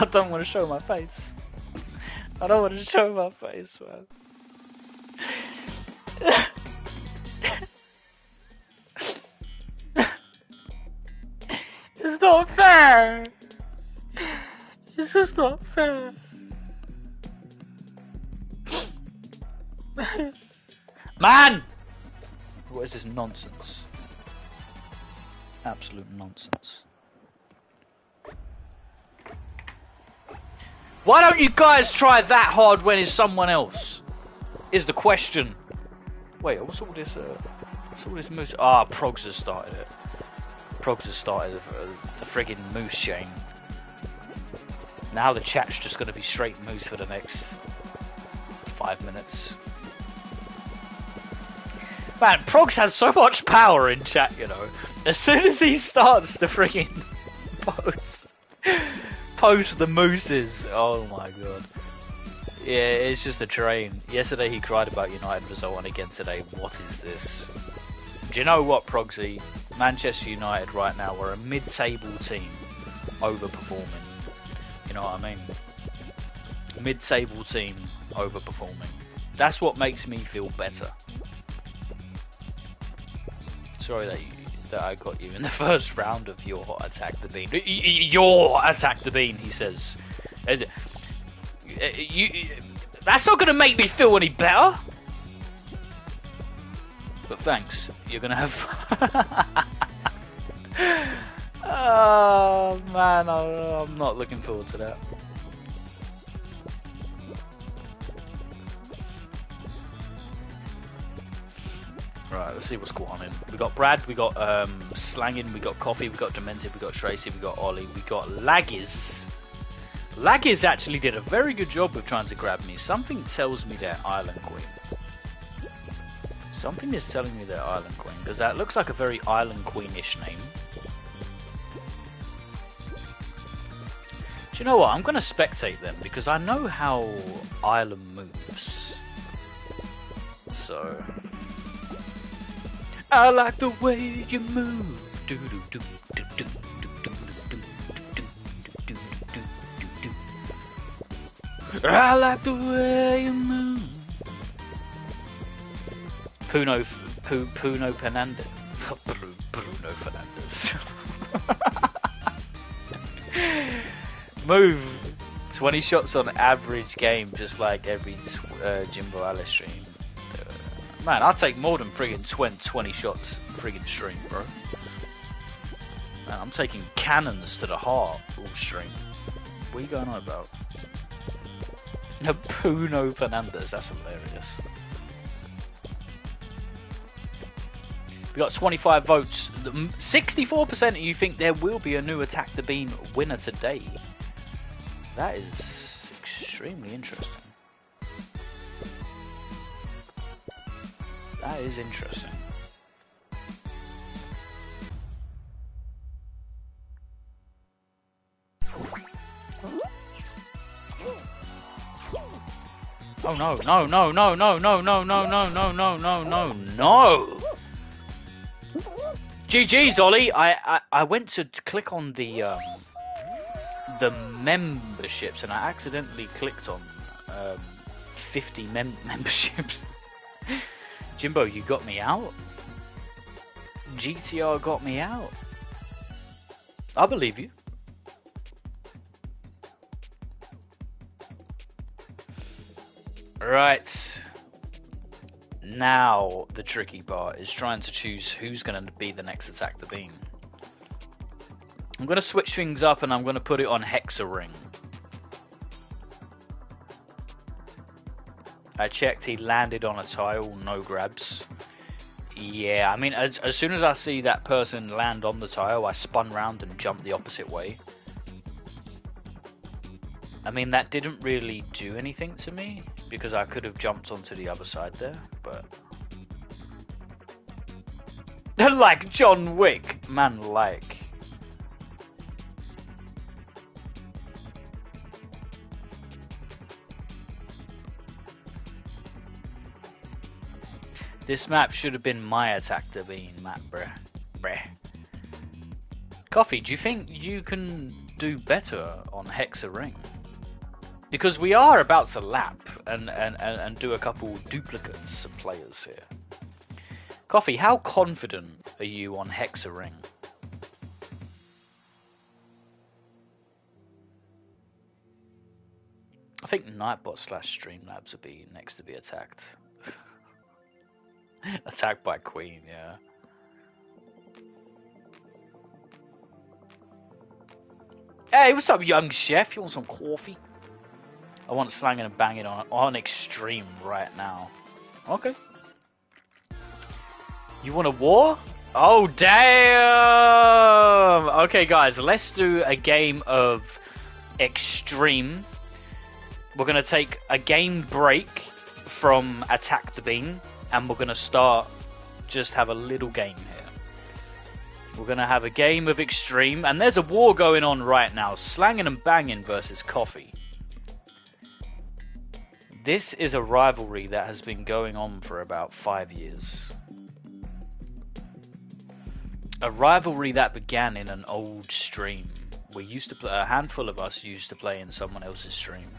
I don't want to show my face. I don't want to show my face, man. it's not fair. It's just not fair. Man! What is this nonsense? Absolute nonsense. Why don't you guys try that hard when it's someone else? Is the question. Wait, what's all this? Uh, what's all this moose? Ah, Progs has started it. Progs has started the, the friggin' moose chain. Now the chat's just going to be straight moose for the next five minutes. Man, Progs has so much power in chat, you know. As soon as he starts the freaking <laughs> post, post the mooses, oh my god. Yeah, it's just a train. Yesterday he cried about United result, and again today, what is this? Do you know what, Progsy? Manchester United right now are a mid-table team, overperforming. You know what I mean? Mid-table team, overperforming. That's what makes me feel better. Sorry that you, that I got you in the <laughs> first round of your attack the bean. Your attack the bean, he says. Uh, uh, you, that's not going to make me feel any better. But thanks. You're going to have. <laughs> oh man, I'm not looking forward to that. Right, let's see what's going on in. We got Brad, we got um, Slangin, we got Coffee, we got Demented, we got Tracy, we got Ollie, we got Laggies. Laggies actually did a very good job of trying to grab me. Something tells me they're Island Queen. Something is telling me they're Island Queen, because that looks like a very Island Queenish name. Do you know what? I'm going to spectate them, because I know how Island moves. So... I like the way you move. Do do do do do. I like the way you move. Puno, P Puno Fernandez. Bruno, Bruno Fernandes. move. 20 shots on average game, just like every uh, Jimbo Alice stream. Man, I'll take more than friggin' 20, 20 shots friggin' stream, bro. Man, I'm taking cannons to the heart all stream. What are you going on about? No, Puno Fernandez, that's hilarious. We got 25 votes. 64% of you think there will be a new Attack the Bean winner today. That is extremely interesting. That is interesting. Oh no, no, no, no, no, no, no, no, no, no, no, no, no, no! GG's, Ollie! I, I, I went to click on the, um, the memberships and I accidentally clicked on, um, 50 mem memberships. Jimbo, you got me out? GTR got me out. I believe you. Right. Now, the tricky part is trying to choose who's going to be the next attack the bean. I'm going to switch things up and I'm going to put it on Hexaring. I checked, he landed on a tile, no grabs. Yeah, I mean, as, as soon as I see that person land on the tile, I spun round and jumped the opposite way. I mean, that didn't really do anything to me because I could have jumped onto the other side there, but. <laughs> like John Wick, man, like. This map should have been my attack the bean map, bruh. Bruh. Coffee, do you think you can do better on Hexa Ring? Because we are about to lap and, and, and, and do a couple duplicates of players here. Coffee, how confident are you on Hexa Ring? I think Nightbot slash Streamlabs would be next to be attacked. <laughs> Attacked by Queen, yeah. Hey, what's up, young chef? You want some coffee? I want slanging and banging on on extreme right now. Okay. You want a war? Oh damn! Okay, guys, let's do a game of extreme. We're gonna take a game break from Attack the Bean, and we're gonna start just have a little game here. We're gonna have a game of extreme, and there's a war going on right now: slanging and banging versus coffee. This is a rivalry that has been going on for about five years. A rivalry that began in an old stream. We used to play, a handful of us used to play in someone else's stream.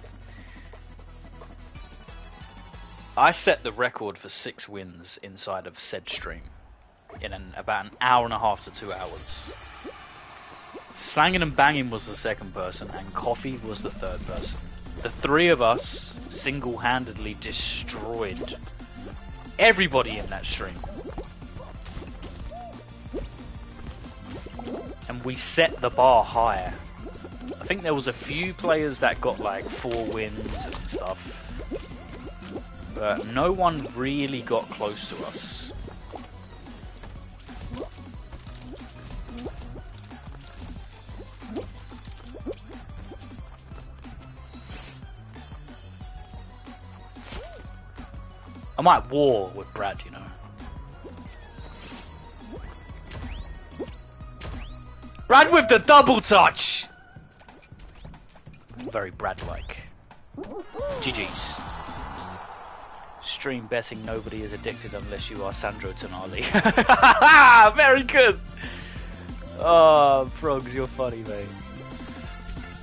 I set the record for six wins inside of said stream in an, about an hour and a half to two hours. Slanging and banging was the second person, and coffee was the third person. The three of us single-handedly destroyed everybody in that stream. And we set the bar higher. I think there was a few players that got like four wins and stuff. But no one really got close to us. I might war with Brad, you know. Brad with the double touch! Very Brad-like. GG's. Stream betting nobody is addicted unless you are Sandro Tonali. <laughs> Very good! Oh, Frogs, you're funny, mate.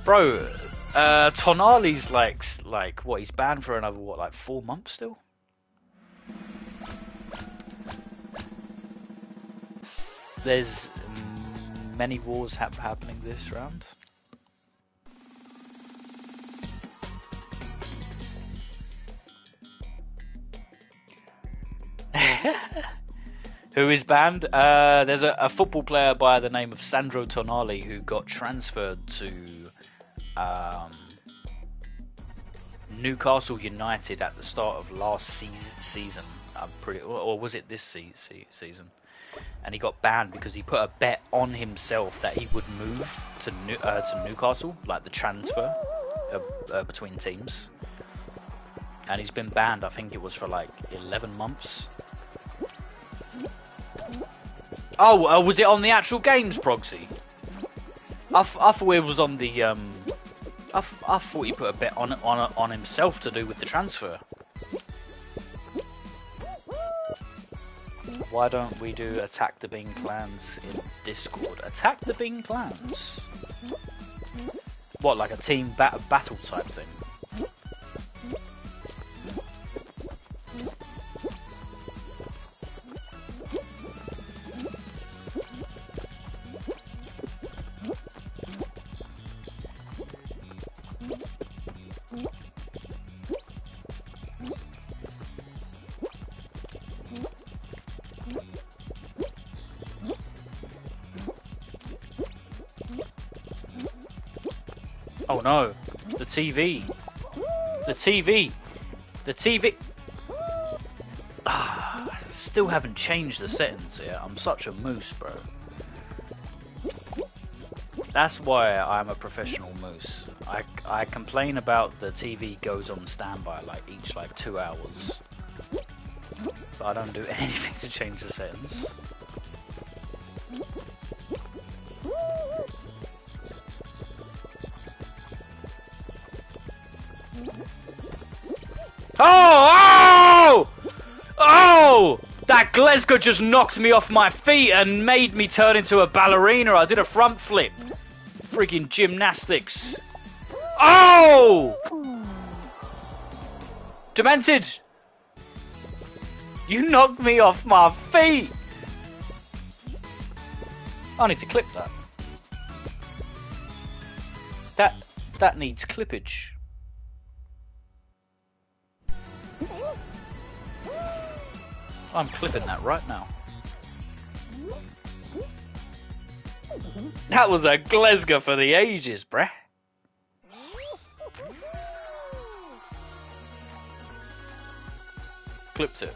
Bro, uh, Tonali's like, like, what, he's banned for another, what, like four months still? There's many wars ha happening this round. <laughs> Who is banned? Uh, there's a, a, football player by the name of Sandro Tonali who got transferred to um, Newcastle United at the start of last season. I'm pretty, or was it this season? And he got banned because he put a bet on himself that he would move to New, uh, to Newcastle, like the transfer uh, between teams. And he's been banned. I think it was for like 11 months. Oh, uh, was it on the actual games proxy? I, I thought it was on the um, I, I thought he put a bet on on on himself to do with the transfer. Why don't we do attack the bean clans in Discord? Attack the bean clans. What, like a team bat battle type thing? Oh no, the TV. The TV. The TV. Ah, still haven't changed the settings here. I'm such a moose, bro. That's why I'm a professional moose. I, I complain about the TV goes on standby like each like two hours. But I don't do <laughs> anything to change the settings. Glesga just knocked me off my feet and made me turn into a ballerina. I did a front flip. Freaking gymnastics. Oh! Demented! You knocked me off my feet! I need to clip that. That that needs clippage. I'm clipping that right now. That was a Glesga for the ages, bruh. Clipped it.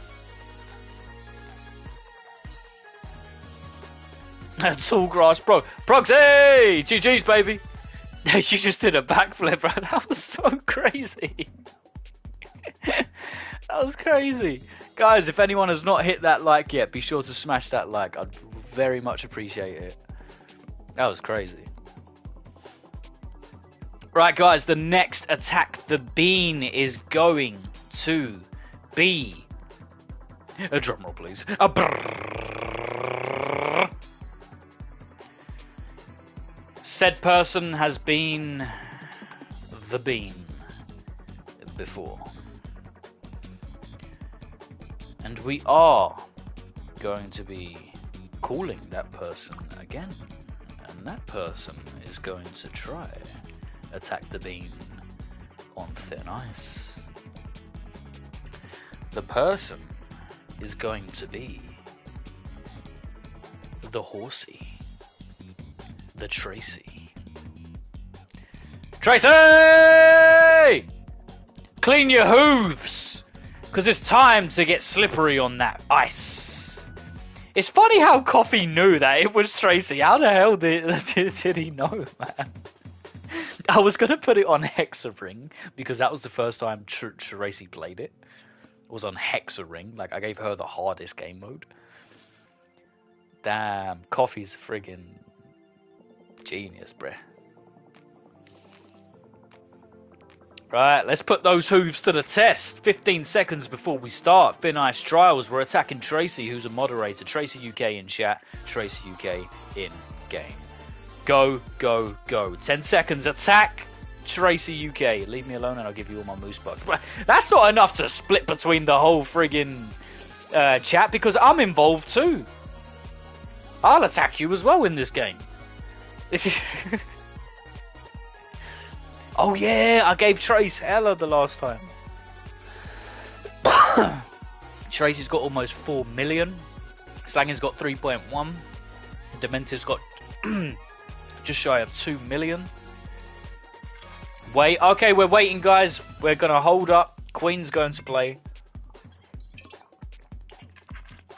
Tall grass bro. Proxy! GG's, baby! <laughs> you just did a backflip, bro. <laughs> That was so crazy. <laughs> that was crazy. Guys, if anyone has not hit that like yet, be sure to smash that like. I'd very much appreciate it. That was crazy. Right, guys, the next attack the bean is going to be. A drum roll, please. A brrr. Said person has been the bean before. And we are going to be calling that person again. And that person is going to try attack the bean on thin ice. The person is going to be the horsey, the Tracy. Tracy! Clean your hooves! Because it's time to get slippery on that ice. It's funny how Coffee knew that it was Tracy. How the hell did, <laughs> did, did he know, man? I was going to put it on Hexaring because that was the first time Tr- Tracy played it. It was on Hexaring. Like, I gave her the hardest game mode. Damn, Coffee's friggin' genius, bruh. Right, let's put those hooves to the test. 15 seconds before we start. Thin Ice Trials. We're attacking Tracy, who's a moderator. Tracy UK in chat. Tracy UK in game. Go, go, go. 10 seconds. Attack Tracy UK. Leave me alone and I'll give you all my moose bucks. But that's not enough to split between the whole friggin' uh, chat because I'm involved too. I'll attack you as well in this game. <laughs> Oh yeah, I gave Trace Ella the last time. <coughs> Trace has got almost four million. Slangin's got 3.1. Dementor's got <clears throat> just shy of 2 million. Wait, okay, we're waiting, guys. We're gonna hold up. Queen's going to play.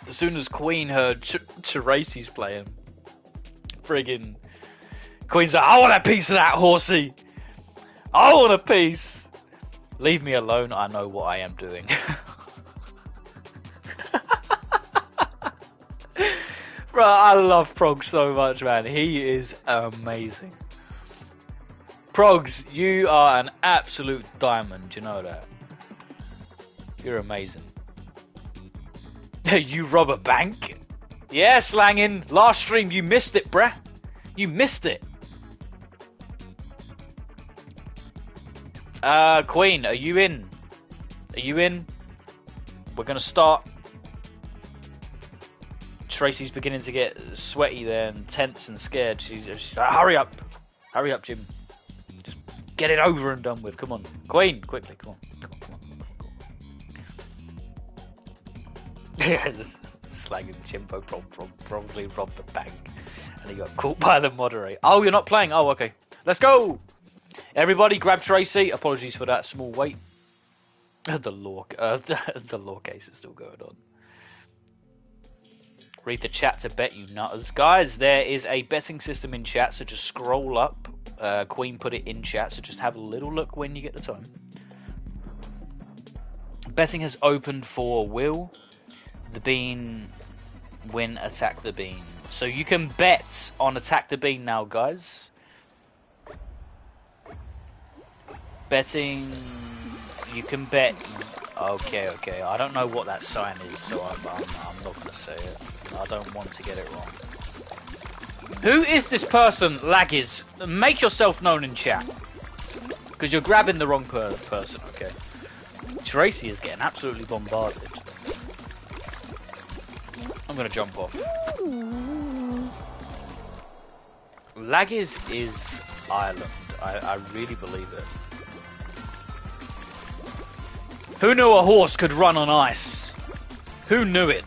As soon as Queen heard Ch- Tracy's playing, friggin' Queen's like, I want a piece of that horsey. I want a piece. Leave me alone. I know what I am doing. <laughs> Bro, I love Prog so much, man. He is amazing. Progs, you are an absolute diamond. You know that. You're amazing. <laughs> you rob a bank? Yeah, Slangin. Last stream, you missed it, bruh. You missed it. Uh, Queen, are you in? Are you in? We're gonna start. Tracy's beginning to get sweaty there and tense and scared. She's, like, hurry up. Hurry up, Jim. Just get it over and done with. Come on. Queen, quickly, come on. Come on, come on. <laughs> Slagging Jimbo probably robbed the bank and he got caught by the moderator. Oh, you're not playing? Oh, okay. Let's go! Everybody grab Tracy. Apologies for that small wait. <laughs> the law, uh, <laughs> the law case is still going on. Read the chat to bet you nutters. Guys, there is a betting system in chat, so just scroll up. Uh, Queen put it in chat, so just have a little look when you get the time. Betting has opened for Will, the Bean, win, attack the Bean. So you can bet on attack the Bean now, guys. Betting, you can bet. Okay, okay. I don't know what that sign is, so I'm, I'm, I'm not going to say it. I don't want to get it wrong. Who is this person, Laggies? Make yourself known in chat. Because you're grabbing the wrong per person, okay? Tracy is getting absolutely bombarded. I'm going to jump off. Laggies is Ireland. I, I really believe it. Who knew a horse could run on ice? Who knew it?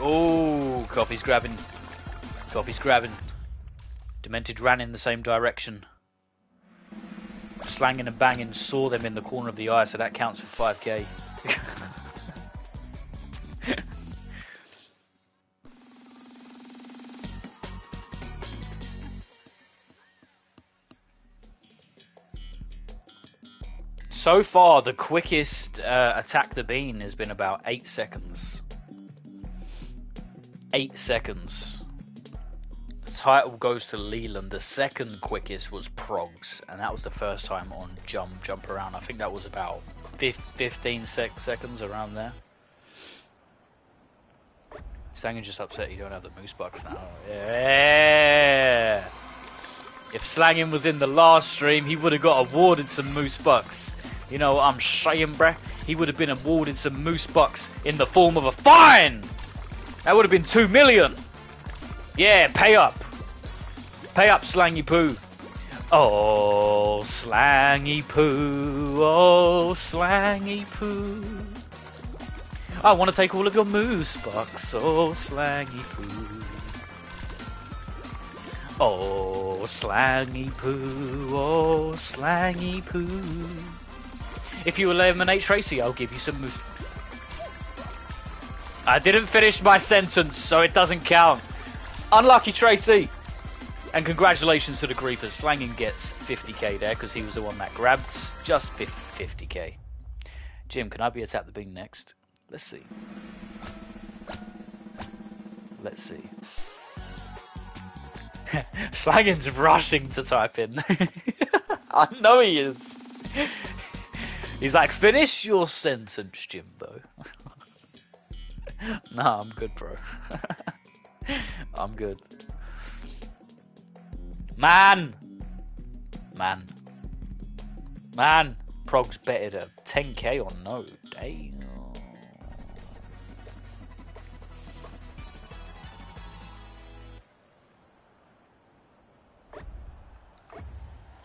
Oh, Copy's grabbing. Copy's grabbing. Demented ran in the same direction. Slangin and banging saw them in the corner of the eye, so that counts for 5k. <laughs> so far, the quickest uh, attack the bean has been about 8 seconds. 8 seconds. The title goes to Leland. The second quickest was Progs, and that was the first time on Jump Jump Around. I think that was about 15 sec- seconds around there. Slangin just upset you don't have the moose bucks now. Yeah. If Slangin was in the last stream, he would have got awarded some moose bucks. You know what I'm saying, bruh? He would have been awarded some moose bucks in the form of a fine! That would have been two million! Yeah, pay up! Pay up, Slangy Poo! Oh, Slangy Poo, oh, Slangy Poo. I want to take all of your moose bucks, oh, Slangy Poo. Oh, Slangy Poo, oh, Slangy Poo. If you eliminate Tracy, I'll give you some moose. I didn't finish my sentence, so it doesn't count. Unlucky Tracy. And congratulations to the griefers. Slangin gets 50k there because he was the one that grabbed just 50k. Jim, can I be attack the bean next? Let's see. Let's see. <laughs> Slangin's rushing to type in. <laughs> I know he is. He's like, finish your sentence, Jimbo. <laughs> nah, I'm good, bro. <laughs> I'm good. Man! Man. Man! Prog's betted a 10k on no. Damn.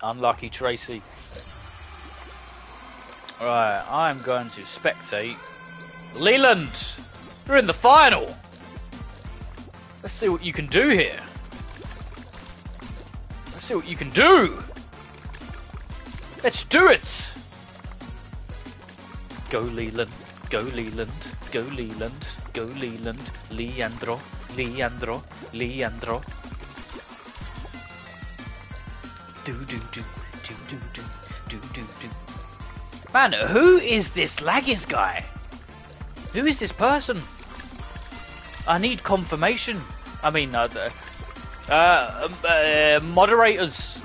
Unlucky Tracy. Right, I'm going to spectate Leland! You're in the final! Let's see what you can do here. Let's see what you can do! Let's do it! Go Leland, go Leland, go Leland, go Leland, Leandro, Leandro, Leandro. Do do do, do do do, do do do. Man, who is this Laggis guy? Who is this person? I need confirmation. I mean, uh, uh, um, uh moderators,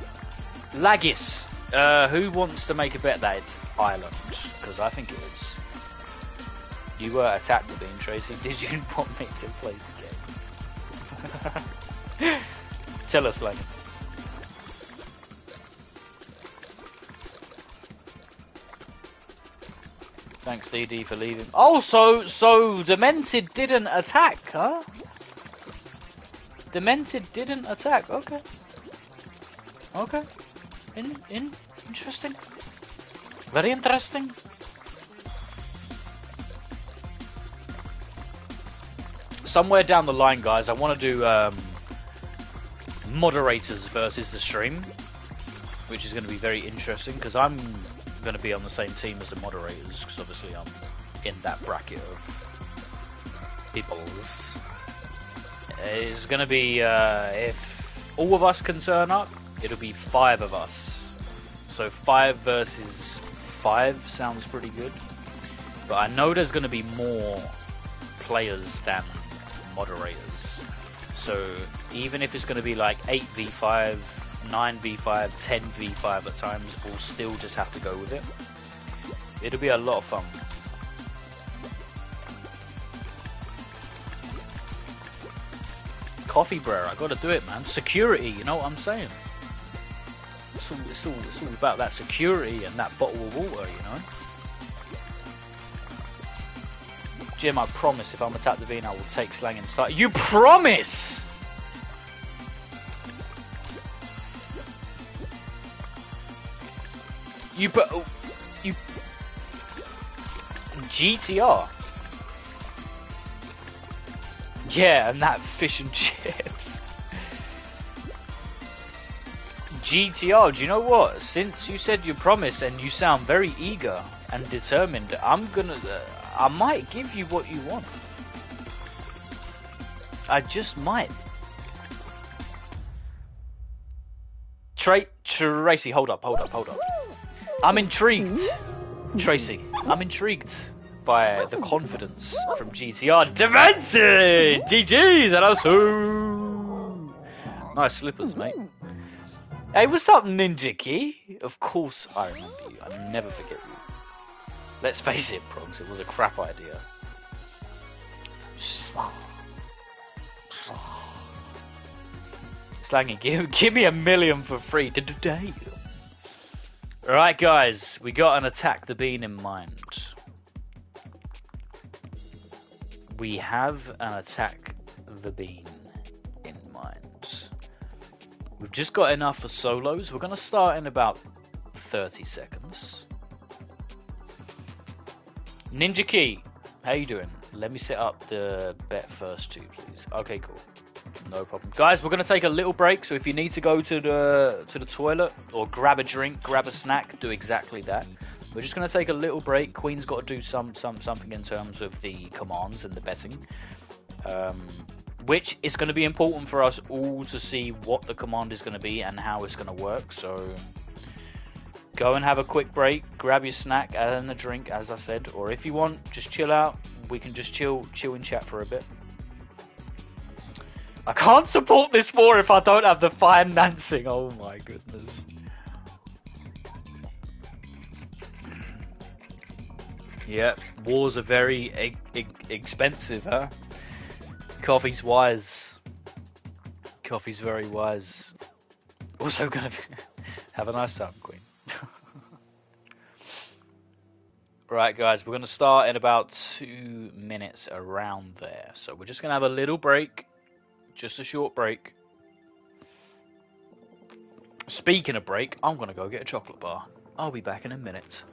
Laggis. Uh, who wants to make a bet that it's Ireland? Because I think it is. You were attacked with being Tracy. <laughs> Did you want me to play the game? <laughs> Tell us, Lang. Thanks, DD, for leaving. Oh, so, so Demented didn't attack, huh? Demented didn't attack. Okay. Okay. In, in, interesting. Very interesting. Somewhere down the line, guys, I want to do um, moderators versus the stream, which is going to be very interesting because I'm going to be on the same team as the moderators because obviously I'm in that bracket of peoples. It's going to be uh, if all of us can turn up, it'll be five of us. So five versus five sounds pretty good. But I know there's going to be more players than moderators. So even if it's going to be like 8v5 9v5, 10v5 at times, we'll still just have to go with it. It'll be a lot of fun. Coffee bro, I gotta do it man. Security, you know what I'm saying? It's all, it's all, it's all about that security and that bottle of water, you know? Jim, I promise if I'm attacked the Bean, I will take slang and start. You promise! You put you GTR. Yeah, and that fish and chips. GTR, do you know what? Since you said your promise and you sound very eager and determined, I'm gonna. Uh, I might give you what you want. I just might. Tra- Tracy, hold up, hold up, hold up. I'm intrigued, Tracy. I'm intrigued by the confidence from GTR. Demented! GG's and also nice slippers, mate. Hey, what's up, Ninja Key? Of course I remember you. I never forget you. Let's face it, Progs, it was a crap idea. Slangy, give, give me a million for free today. Alright, guys, we got an attack the bean in mind. We have an attack the bean in mind. We've just got enough for solos. We're going to start in about 30 seconds. Ninja Key, how you doing? Let me set up the bet first too, please. Okay, cool. No problem, guys. We're gonna take a little break. So if you need to go to the to the toilet or grab a drink, grab a snack, do exactly that. We're just gonna take a little break. Queen's got to do some some something in terms of the commands and the betting, um, which is going to be important for us all to see what the command is going to be and how it's going to work. So go and have a quick break, grab your snack and a drink, as I said, or if you want, just chill out. We can just chill chill and chat for a bit. I can't support this war if I don't have the financing. Oh my goodness. Yep, wars are very e e expensive, huh? Coffee's wise. Coffee's very wise. Also gonna <laughs> have a nice time, Queen. <laughs> right, guys, we're gonna start in about two minutes around there. So we're just gonna have a little break just a short break. Speaking of break, I'm going to go get a chocolate bar. I'll be back in a minute.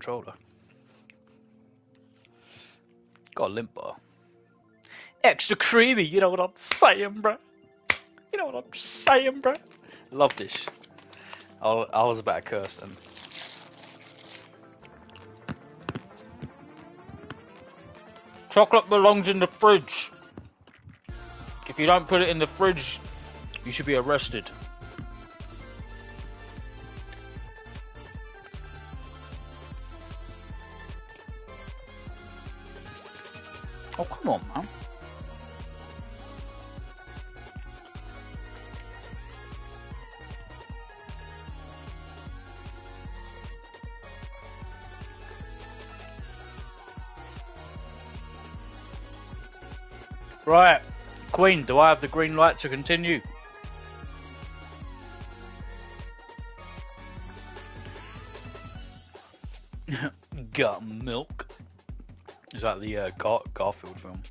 Controller. Got a limp bar. Extra creamy, you know what I'm saying, bro? You know what I'm saying, bro? Love this. I, I was about to curse then. Chocolate belongs in the fridge. If you don't put it in the fridge, you should be arrested. Queen, do I have the green light to continue? Got milk. Is that the uh, Gar- Garfield film?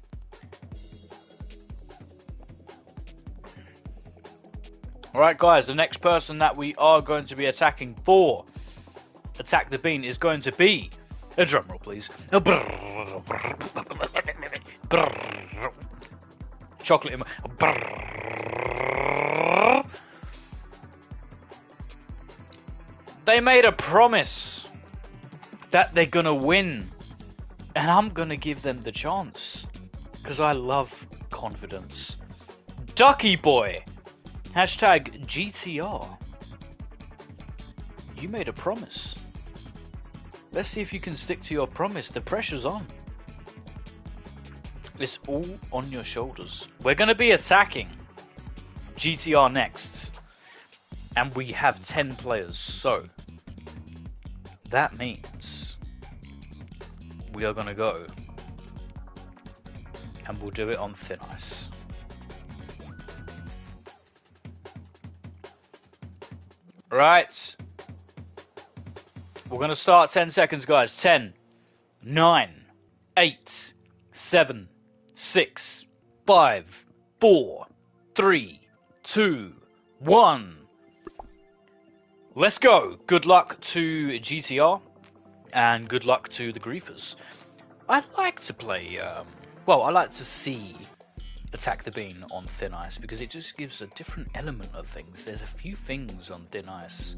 Alright, guys, the next person that we are going to be attacking for Attack the Bean is going to be. A drum roll, please. Chocolate in my. They made a promise that they're gonna win, and I'm gonna give them the chance because I love confidence. Ducky Boy, hashtag GTR. You made a promise. Let's see if you can stick to your promise. The pressure's on. It's all on your shoulders. We're going to be attacking GTR next. And we have 10 players, so that means we are going to go and we'll do it on thin ice. Right. We're going to start 10 seconds, guys. 10, 9, 8, 7, six, five, four, three, two, one. Let's go. Good luck to GTR and good luck to the Griefers. I'd like to play, um, well, I like to see Attack the Bean on thin ice because it just gives a different element of things. There's a few things on thin ice.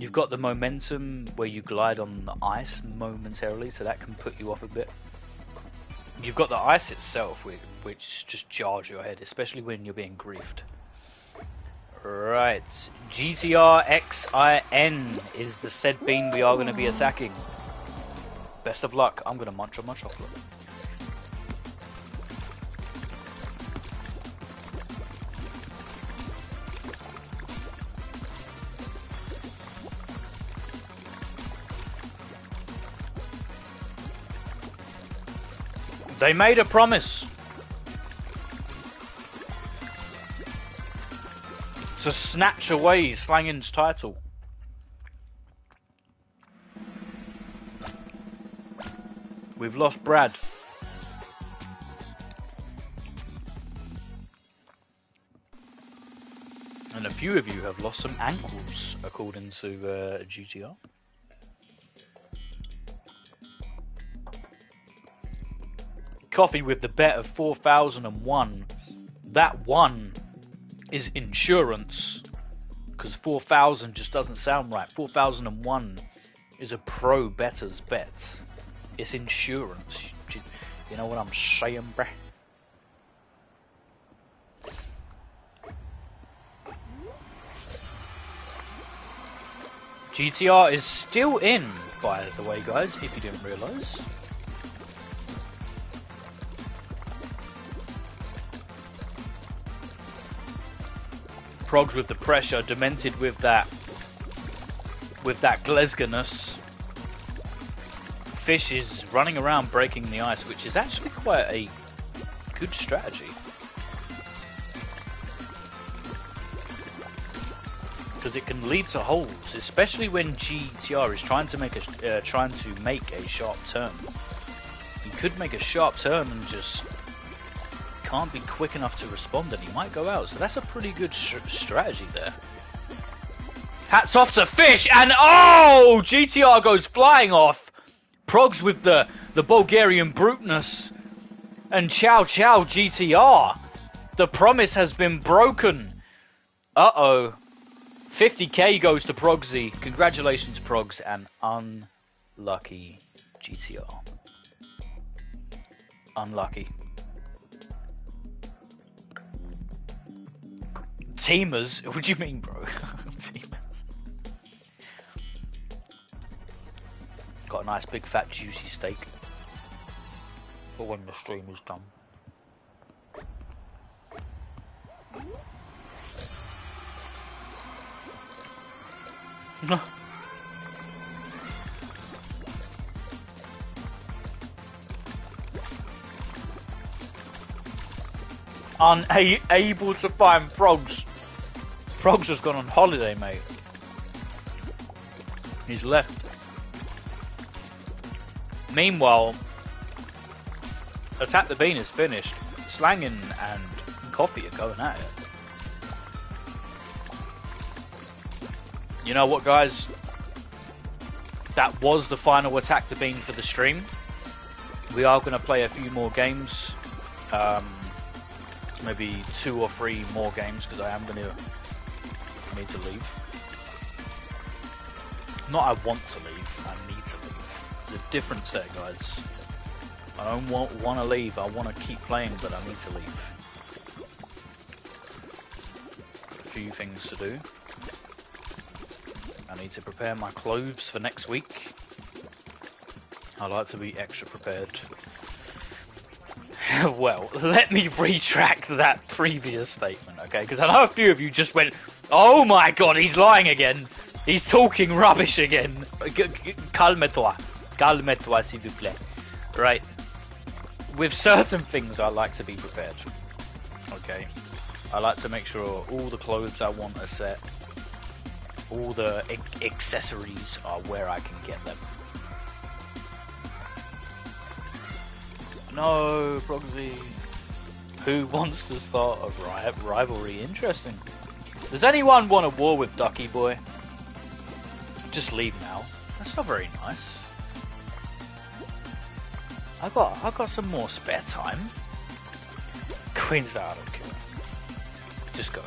You've got the momentum where you glide on the ice momentarily, so that can put you off a bit you've got the ice itself, which, which just jars your head, especially when you're being griefed. Right, GTR XIN is the said bean we are going to be attacking. Best of luck. I'm going to munch on my chocolate. They made a promise. To snatch away Slangin's title. We've lost Brad. And a few of you have lost some ankles, according to uh, GTR. Coffee with the bet of 4001. That one is insurance. Because 4000 just doesn't sound right. 4001 is a pro better's bet. It's insurance. You know what I'm saying, bruh? GTR is still in, by the way, guys, if you didn't realise. Progs with the pressure, Demented with that with that Glesganess. Fish is running around breaking the ice, which is actually quite a good strategy. Because it can lead to holes, especially when GTR is trying to make a uh, trying to make a sharp turn. He could make a sharp turn and just can't be quick enough to respond and he might go out. So that's a pretty good strategy there. Hats off to Fish, and oh, GTR goes flying off. Progs with the, the Bulgarian bruteness, and Chow Chow GTR. The promise has been broken. Uh oh. 50k goes to Progsy. Congratulations, Progs, and unlucky GTR. Unlucky. Teamers? <laughs> What do you mean, bro? <laughs> Teamers. Got a nice big fat juicy steak. For when the stream is done. No. <laughs> Unable to find frogs. Frogs has gone on holiday, mate. He's left. Meanwhile, Attack the Bean is finished. Slangin and Coffee are going at it. You know what, guys? That was the final Attack the Bean for the stream. We are going to play a few more games. Um, maybe two or three more games because I am going to need to leave. Not I want to leave, I need to leave. There's a difference there, guys. I don't want, want to leave, I want to keep playing, but I need to leave. a few things to do. I need to prepare my clothes for next week. I like to be extra prepared. <laughs> well, <laughs> let me retract that previous statement, okay? Because I know a few of you just went, oh my god, he's lying again. He's talking rubbish again. Calme-toi. Calme-toi, s'il vous plaît. Right. With certain things, I like to be prepared. Okay. I like to make sure all the clothes I want are set. All the accessories are where I can get them. No, Proxy. Who wants to start a ri rivalry? Interesting. Does anyone want a war with Ducky Boy? Just leave now. That's not very nice. I got I got some more spare time. Queen's out, okay. Just. Go.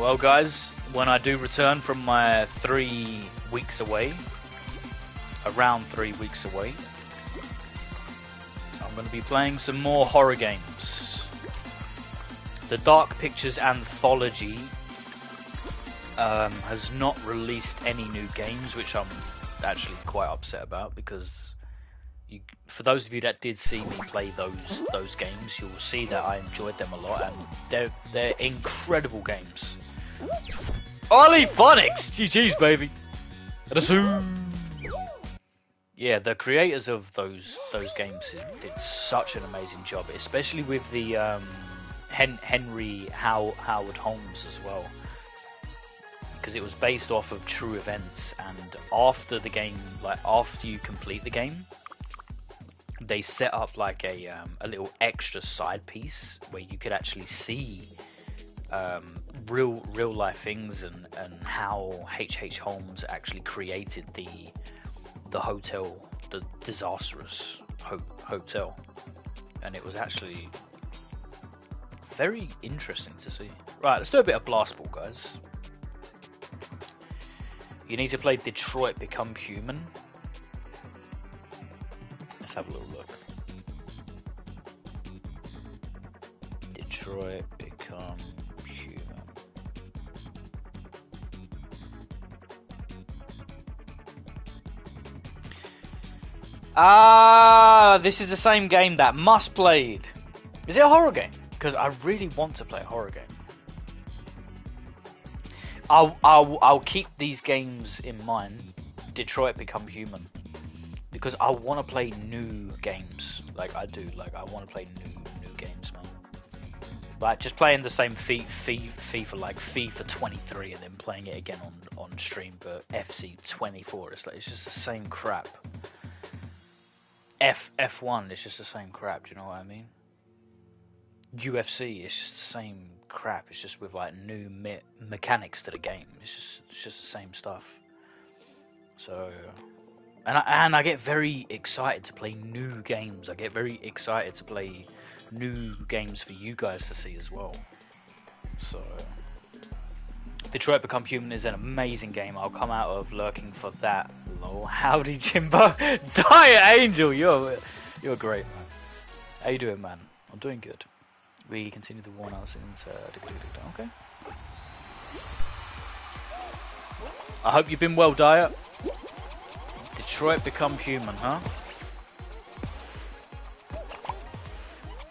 Well, guys, when I do return from my three weeks away, around three weeks away, I'm going to be playing some more horror games. The Dark Pictures Anthology um, has not released any new games, which I'm actually quite upset about because you, for those of you that did see me play those those games, you'll see that I enjoyed them a lot, and they're they're incredible games. Ollie Phonics, GG's baby. Yeah, the creators of those those games did such an amazing job, especially with the um, Hen- Henry How- Howard Holmes as well, because it was based off of true events. And after the game, like after you complete the game, they set up like a um, a little extra side piece where you could actually see um, real real life things and, and how H. H. Holmes actually created the the hotel, the disastrous ho- hotel, and it was actually very interesting to see. Right, let's do a bit of blast ball, guys. You need to play Detroit Become Human. Let's have a little look. Detroit Become Ah, this is the same game that Must played. Is it a horror game? Because I really want to play a horror game. I'll, I'll, I'll keep these games in mind. Detroit Become Human. Because I want to play new games. Like I do. Like I want to play new new games, man. Like just playing the same FIFA, FIFA like FIFA 23 and then playing it again on on stream for FC 24. It's like it's just the same crap. F F1 is just the same crap. Do you know what I mean? UFC is just the same crap. It's just with like new me- mechanics to the game. It's just it's just the same stuff. So, and I, and I get very excited to play new games. I get very excited to play new games for you guys to see as well. So, Detroit Become Human is an amazing game. I'll come out of lurking for that. Lol. <laughs> Howdy, Jimbo. <laughs> Diet Angel, you're you're great, man. How you doing, man? I'm doing good. We continue the one hours into. Uh, okay. I hope you've been well, Diet. Detroit Become Human, huh?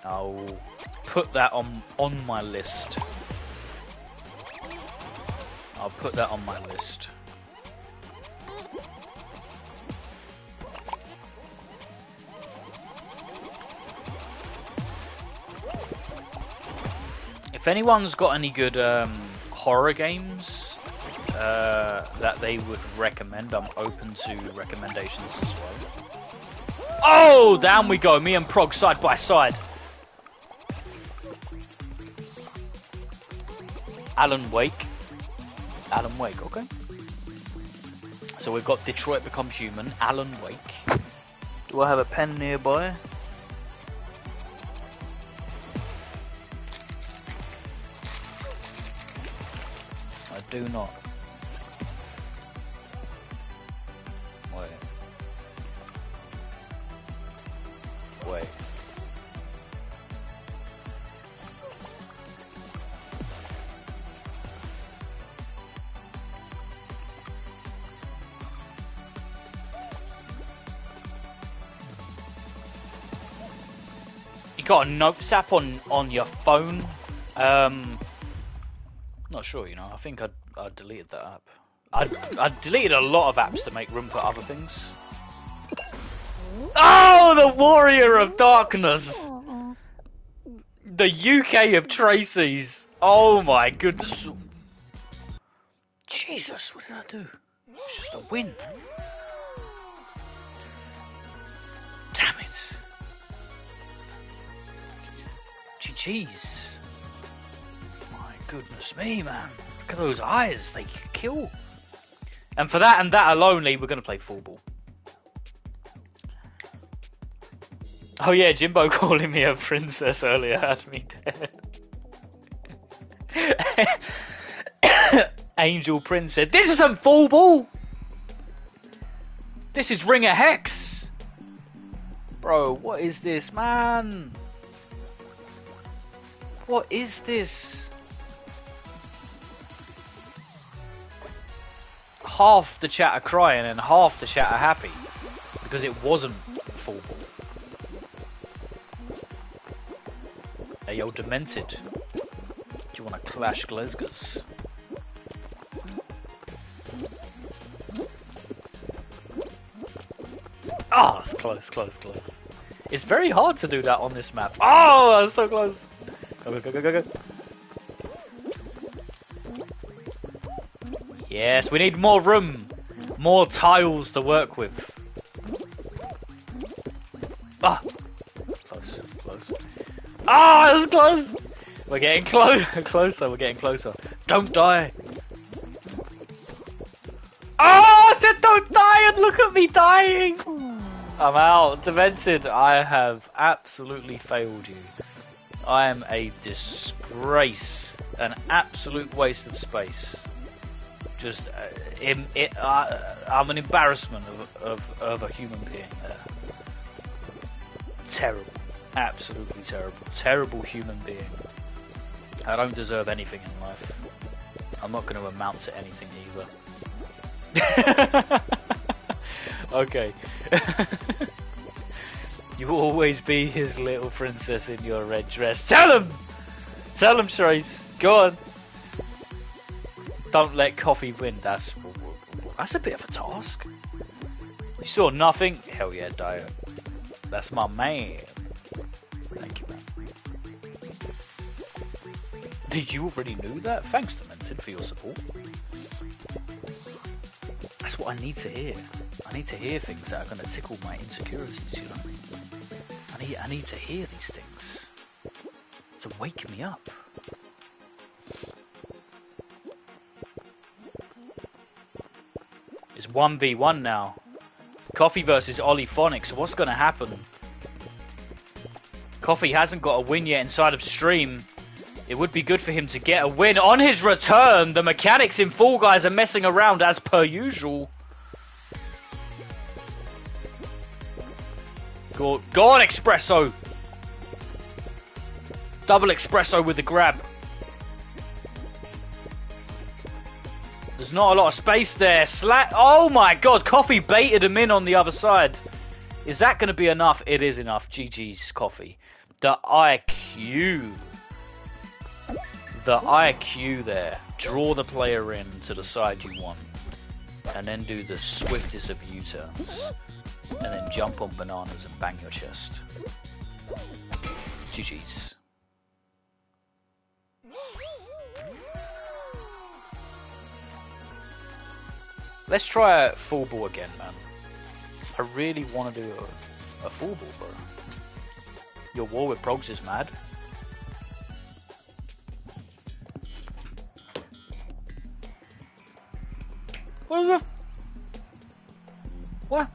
I'll put that on on my list. I'll put that on my list. If anyone's got any good um, horror games uh, that they would recommend, I'm open to recommendations as well. Oh, down we go. Me and Prog side by side. Alan Wake. Alan Wake, okay. So we've got Detroit Become Human, Alan Wake. Do I have a pen nearby? I do not. Got a notes app on on your phone? Um, not sure. You know, I think I I deleted that app. I I deleted a lot of apps to make room for other things. Oh, the Warrior of Darkness, the UK of Tracy's. Oh my goodness. Jesus, what did I do? It's just a win. GG's. My goodness me, man. Look at those eyes. They kill. And for that and that alone, we're going to play Fall Ball. Oh yeah, Jimbo <laughs> calling me a princess earlier had me dead. <coughs> Angel Prince said, This isn't Fall Ball! This is Ring of Hex! Bro, what is this, man? What is this? Half the chat are crying and half the chat are happy because it wasn't Fall Ball. Hey yo, Demented. Do you want to clash Glesgers? Ah, oh, it's close, close, close. It's very hard to do that on this map. Oh, that's so close. Go, go, go, go, go. Yes, we need more room. More tiles to work with. Ah! Close, close. Ah, that's close! We're getting close, <laughs> closer, we're getting closer. Don't die! Oh, I said don't die and look at me dying! I'm out. Demented, I have absolutely failed you. I am a disgrace, an absolute waste of space. Just, uh, in, it, uh, I'm an embarrassment of, of, of a human being there. Terrible, absolutely terrible, terrible human being. I don't deserve anything in life. I'm not going to amount to anything either. <laughs> okay. <laughs> you always be his little princess in your red dress. Tell him! Tell him, Trace. Go on. Don't let coffee win. That's that's a bit of a task. You saw nothing? Hell yeah, Dio. That's my man. Thank you, man. Did you already knew that? Thanks, Demented, for your support. That's what I need to hear. I need to hear things that are going to tickle my insecurities, you know what I mean? I need, I need to hear these things to wake me up. It's 1v1 now. Coffee versus Ollie Phonics. What's going to happen? Coffee hasn't got a win yet inside of Stream. It would be good for him to get a win. On his return, the mechanics in Fall Guys are messing around as per usual. Go, go on, Espresso! Double Espresso with the grab. There's not a lot of space there. Slat. Oh my god, Coffee baited him in on the other side. Is that going to be enough? It is enough. GG's Coffee. The IQ. The IQ there. Draw the player in to the side you want. And then do the swiftest of U-turns. And then jump on bananas and bang your chest. GG's. Let's try a Fall Ball again, man. I really want to do a, a Fall Ball, bro. Your war with progs is mad. What the? What?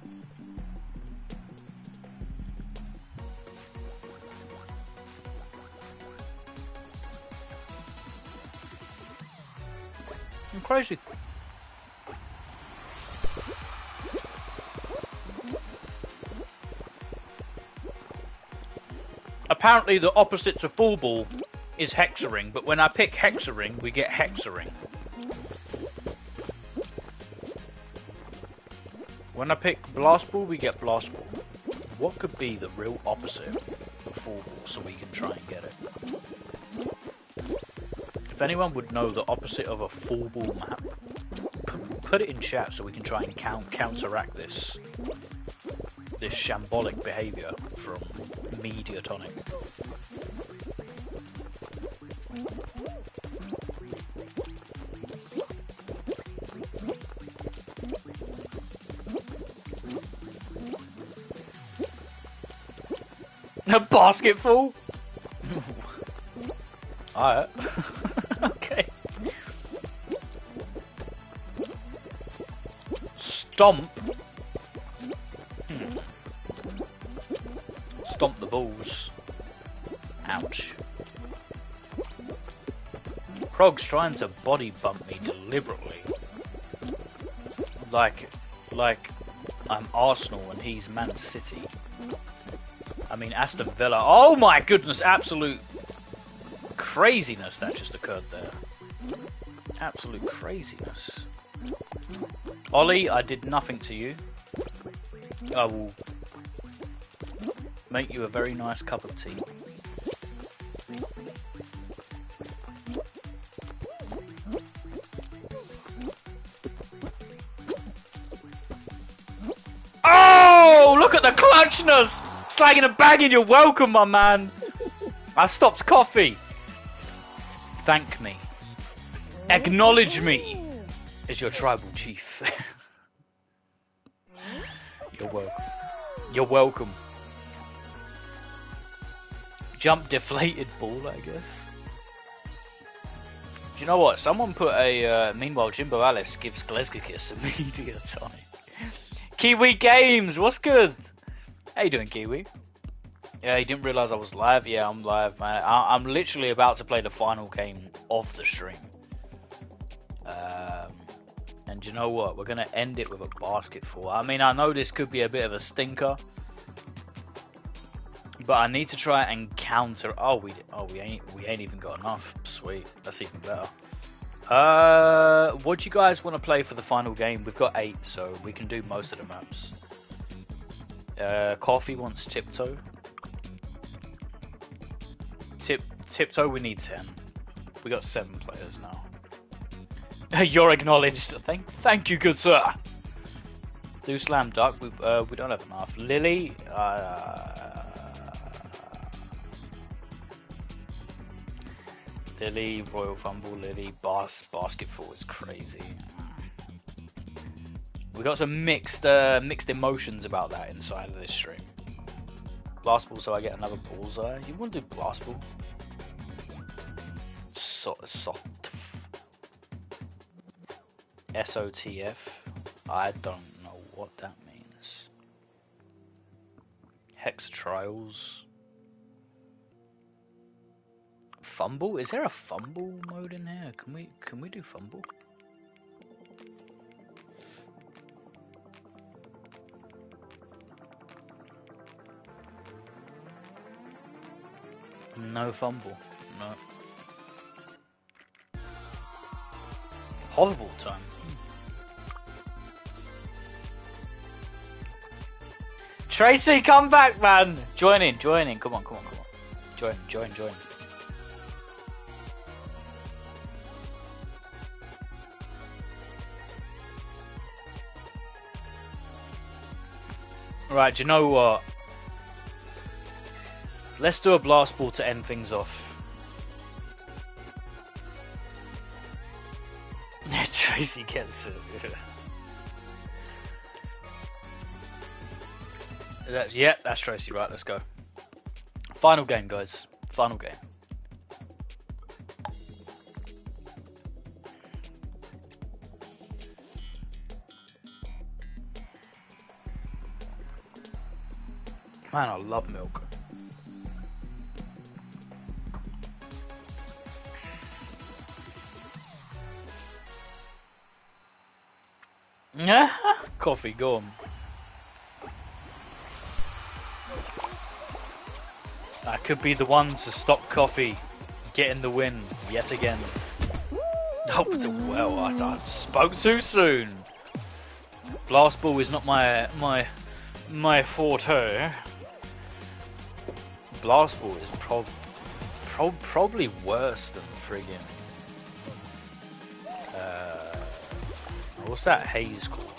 I'm crazy. Apparently the opposite to Fall Ball is Hex-a-ring, but when I pick Hex-a-ring, we get Hex-a-ring. When I pick blast ball, we get blast ball. What could be the real opposite of Fall Ball so we can try and get it? If anyone would know the opposite of a Fall Ball map, put it in chat so we can try and count counteract this this shambolic behaviour from Mediatonic. A basketball? <laughs> Alright. <laughs> Stomp. Hmm. Stomp the balls. Ouch. Prog's trying to body bump me deliberately. Like, like I'm Arsenal and he's Man City. I mean, Aston Villa. Oh my goodness, absolute craziness that just occurred there. Absolute craziness. Ollie, I did nothing to you. I will make you a very nice cup of tea. Oh, look at the clutchness! Slagging a bag and you're welcome, my man. I stopped coffee. Thank me. Acknowledge me as your tribal chief. you're welcome. You're welcome. Jump deflated ball, I guess. Do you know what? Someone put a. Uh, meanwhile, Jimbo Alice gives Glesgakis a <laughs> media time. Kiwi Games, what's good? How you doing, Kiwi? Yeah, he didn't realise I was live. Yeah, I'm live, man. I- am literally about to play the final game of the stream. And you know what? We're gonna end it with a basketball. I mean, I know this could be a bit of a stinker, but I need to try and counter. Oh, we oh we ain't we ain't even got enough. Sweet, that's even better. Uh, what do you guys want to play for the final game? We've got eight, so we can do most of the maps. Uh, Coffee wants Tiptoe. Tip Tiptoe, we need ten. We got seven players now. <laughs> You're acknowledged. Thank, thank you, good sir. Do Slam Dunk. We uh, we don't have enough. Lily. Uh, Lily, Royal Fumble, Lily, Bas Basketball is crazy. We got some mixed uh, mixed emotions about that inside of this stream. Blast ball, so I get another bullseye. You want to do blast ball? So, soft. SOTF. I don't know what that means. Hex trials. Fumble? Is there a fumble mode in here? Can we can we do fumble? No fumble. No. Horrible time. Tracy, come back, man! Join in, join in. Come on, come on, come on. Join, join, join. Right, do you know what? Let's do a blast ball to end things off. <laughs> Tracy gets it. <laughs> that's, yep, that's Tracy. Right, let's go. Final game, guys. Final game. Man, I love milk. Yeah, <laughs> Coffee, on. Could be the one to stop Coffee getting the win yet again. Oh, well, I, I spoke too soon. Blast ball is not my my my forte. Blast ball is prob, prob probably worse than friggin' uh, what's that haze called?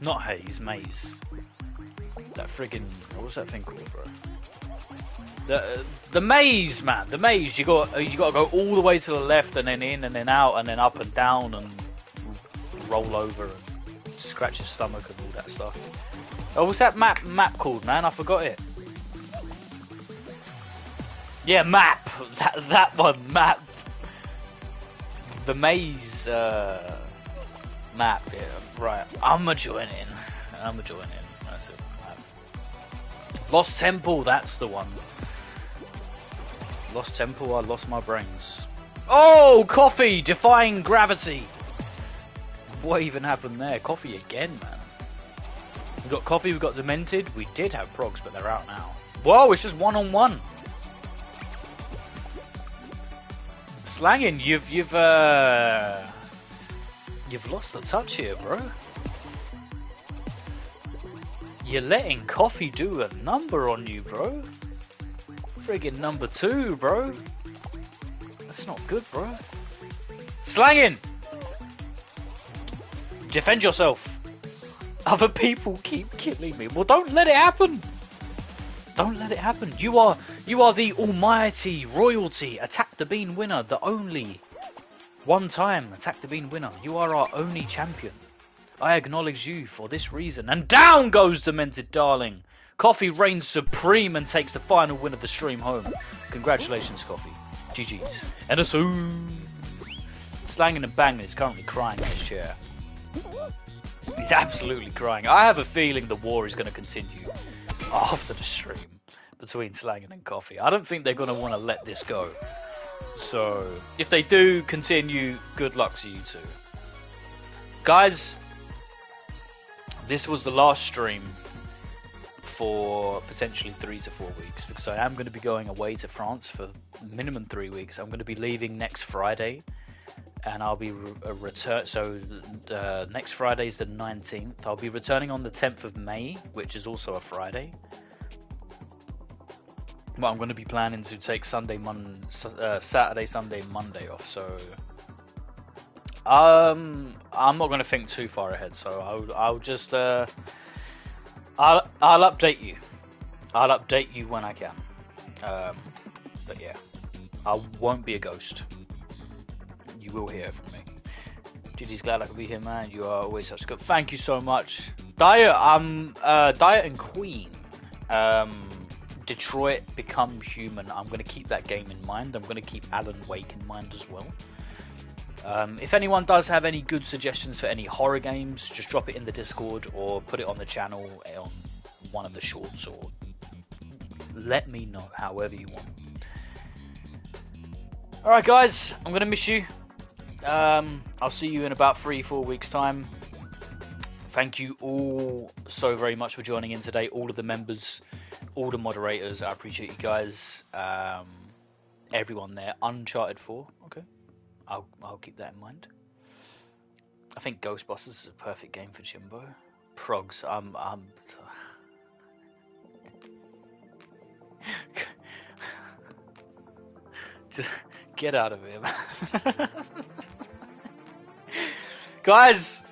Not haze, maze. That friggin' what's that thing called, bro? The the maze, man. The maze. You got you got to go all the way to the left and then in and then out and then up and down and roll over and scratch your stomach and all that stuff. Oh, what's that map map called, man? I forgot it. Yeah, map. <laughs> That that one, map. The maze uh, map. Yeah, right. I'ma join in. I'ma join in. That's it. Lost Temple. That's the one. Lost Temple. I lost my brains. Oh, coffee defying gravity. What even happened there? Coffee again, man. We got coffee. We got demented. We did have progs, but they're out now. Whoa! It's just one on one. Slangin, you've you've uh you've lost the touch here, bro. You're letting coffee do a number on you, bro. Friggin' number two, bro. That's not good, bro. Slangin! Defend yourself. Other people keep killing me. Well, don't let it happen. Don't let it happen. You are you are the almighty royalty attack the bean winner, the only one time attack the bean winner. You are our only champion. I acknowledge you for this reason. And down goes Demented Darling. Coffee reigns supreme and takes the final win of the stream home. Congratulations, Coffee. GG's. And a soon. Slangin and banging is currently crying in his chair. He's absolutely crying. I have a feeling the war is going to continue after the stream between Slangin and Coffee. I don't think they're going to want to let this go. So, if they do continue, good luck to you two. Guys, this was the last stream for potentially three to four weeks because I am going to be going away to France for minimum three weeks. I'm going to be leaving next Friday and I'll be re- uh, return. So uh, next Friday is the 19th. I'll be returning on the 10th of May, which is also a Friday. But I'm going to be planning to take Sunday, Mon- uh, Saturday, Sunday, Monday off. So um, I'm not going to think too far ahead. So I'll, I'll just uh, I'll I'll update you. I'll update you when I can. Um, but yeah, I won't be a ghost. You will hear from me. GG's glad I could be here, man. You are always such a good. Thank you so much. Diet, um, uh, Diet and Queen. Um, Detroit Become Human. I'm going to keep that game in mind. I'm going to keep Alan Wake in mind as well. Um, if anyone does have any good suggestions for any horror games, just drop it in the Discord or put it on the channel on one of the shorts or let me know however you want. Alright, guys, I'm going to miss you. Um, I'll see you in about three, four weeks' time. Thank you all so very much for joining in today, all of the members, all the moderators. I appreciate you guys. Um, everyone there. Uncharted 4. Okay. I'll, I'll keep that in mind. I think Ghostbusters is a perfect game for Jimbo. Progs, I'm, um, I'm. Um, <laughs> Just get out of here. <laughs> Guys,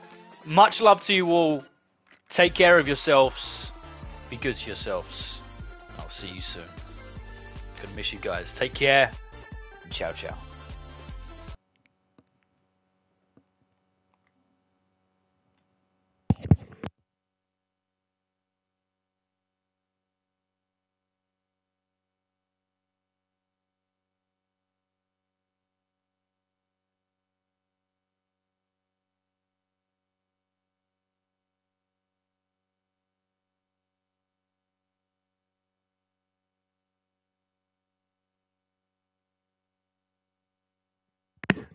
much love to you all. Take care of yourselves. Be good to yourselves. I'll see you soon. Gonna miss you guys. Take care. Ciao, ciao.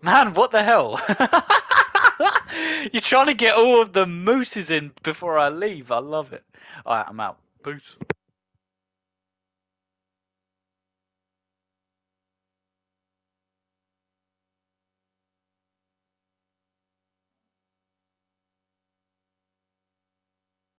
Man, what the hell? <laughs> You're trying to get all of the mooses in before I leave. I love it. Alright, I'm out. Peace.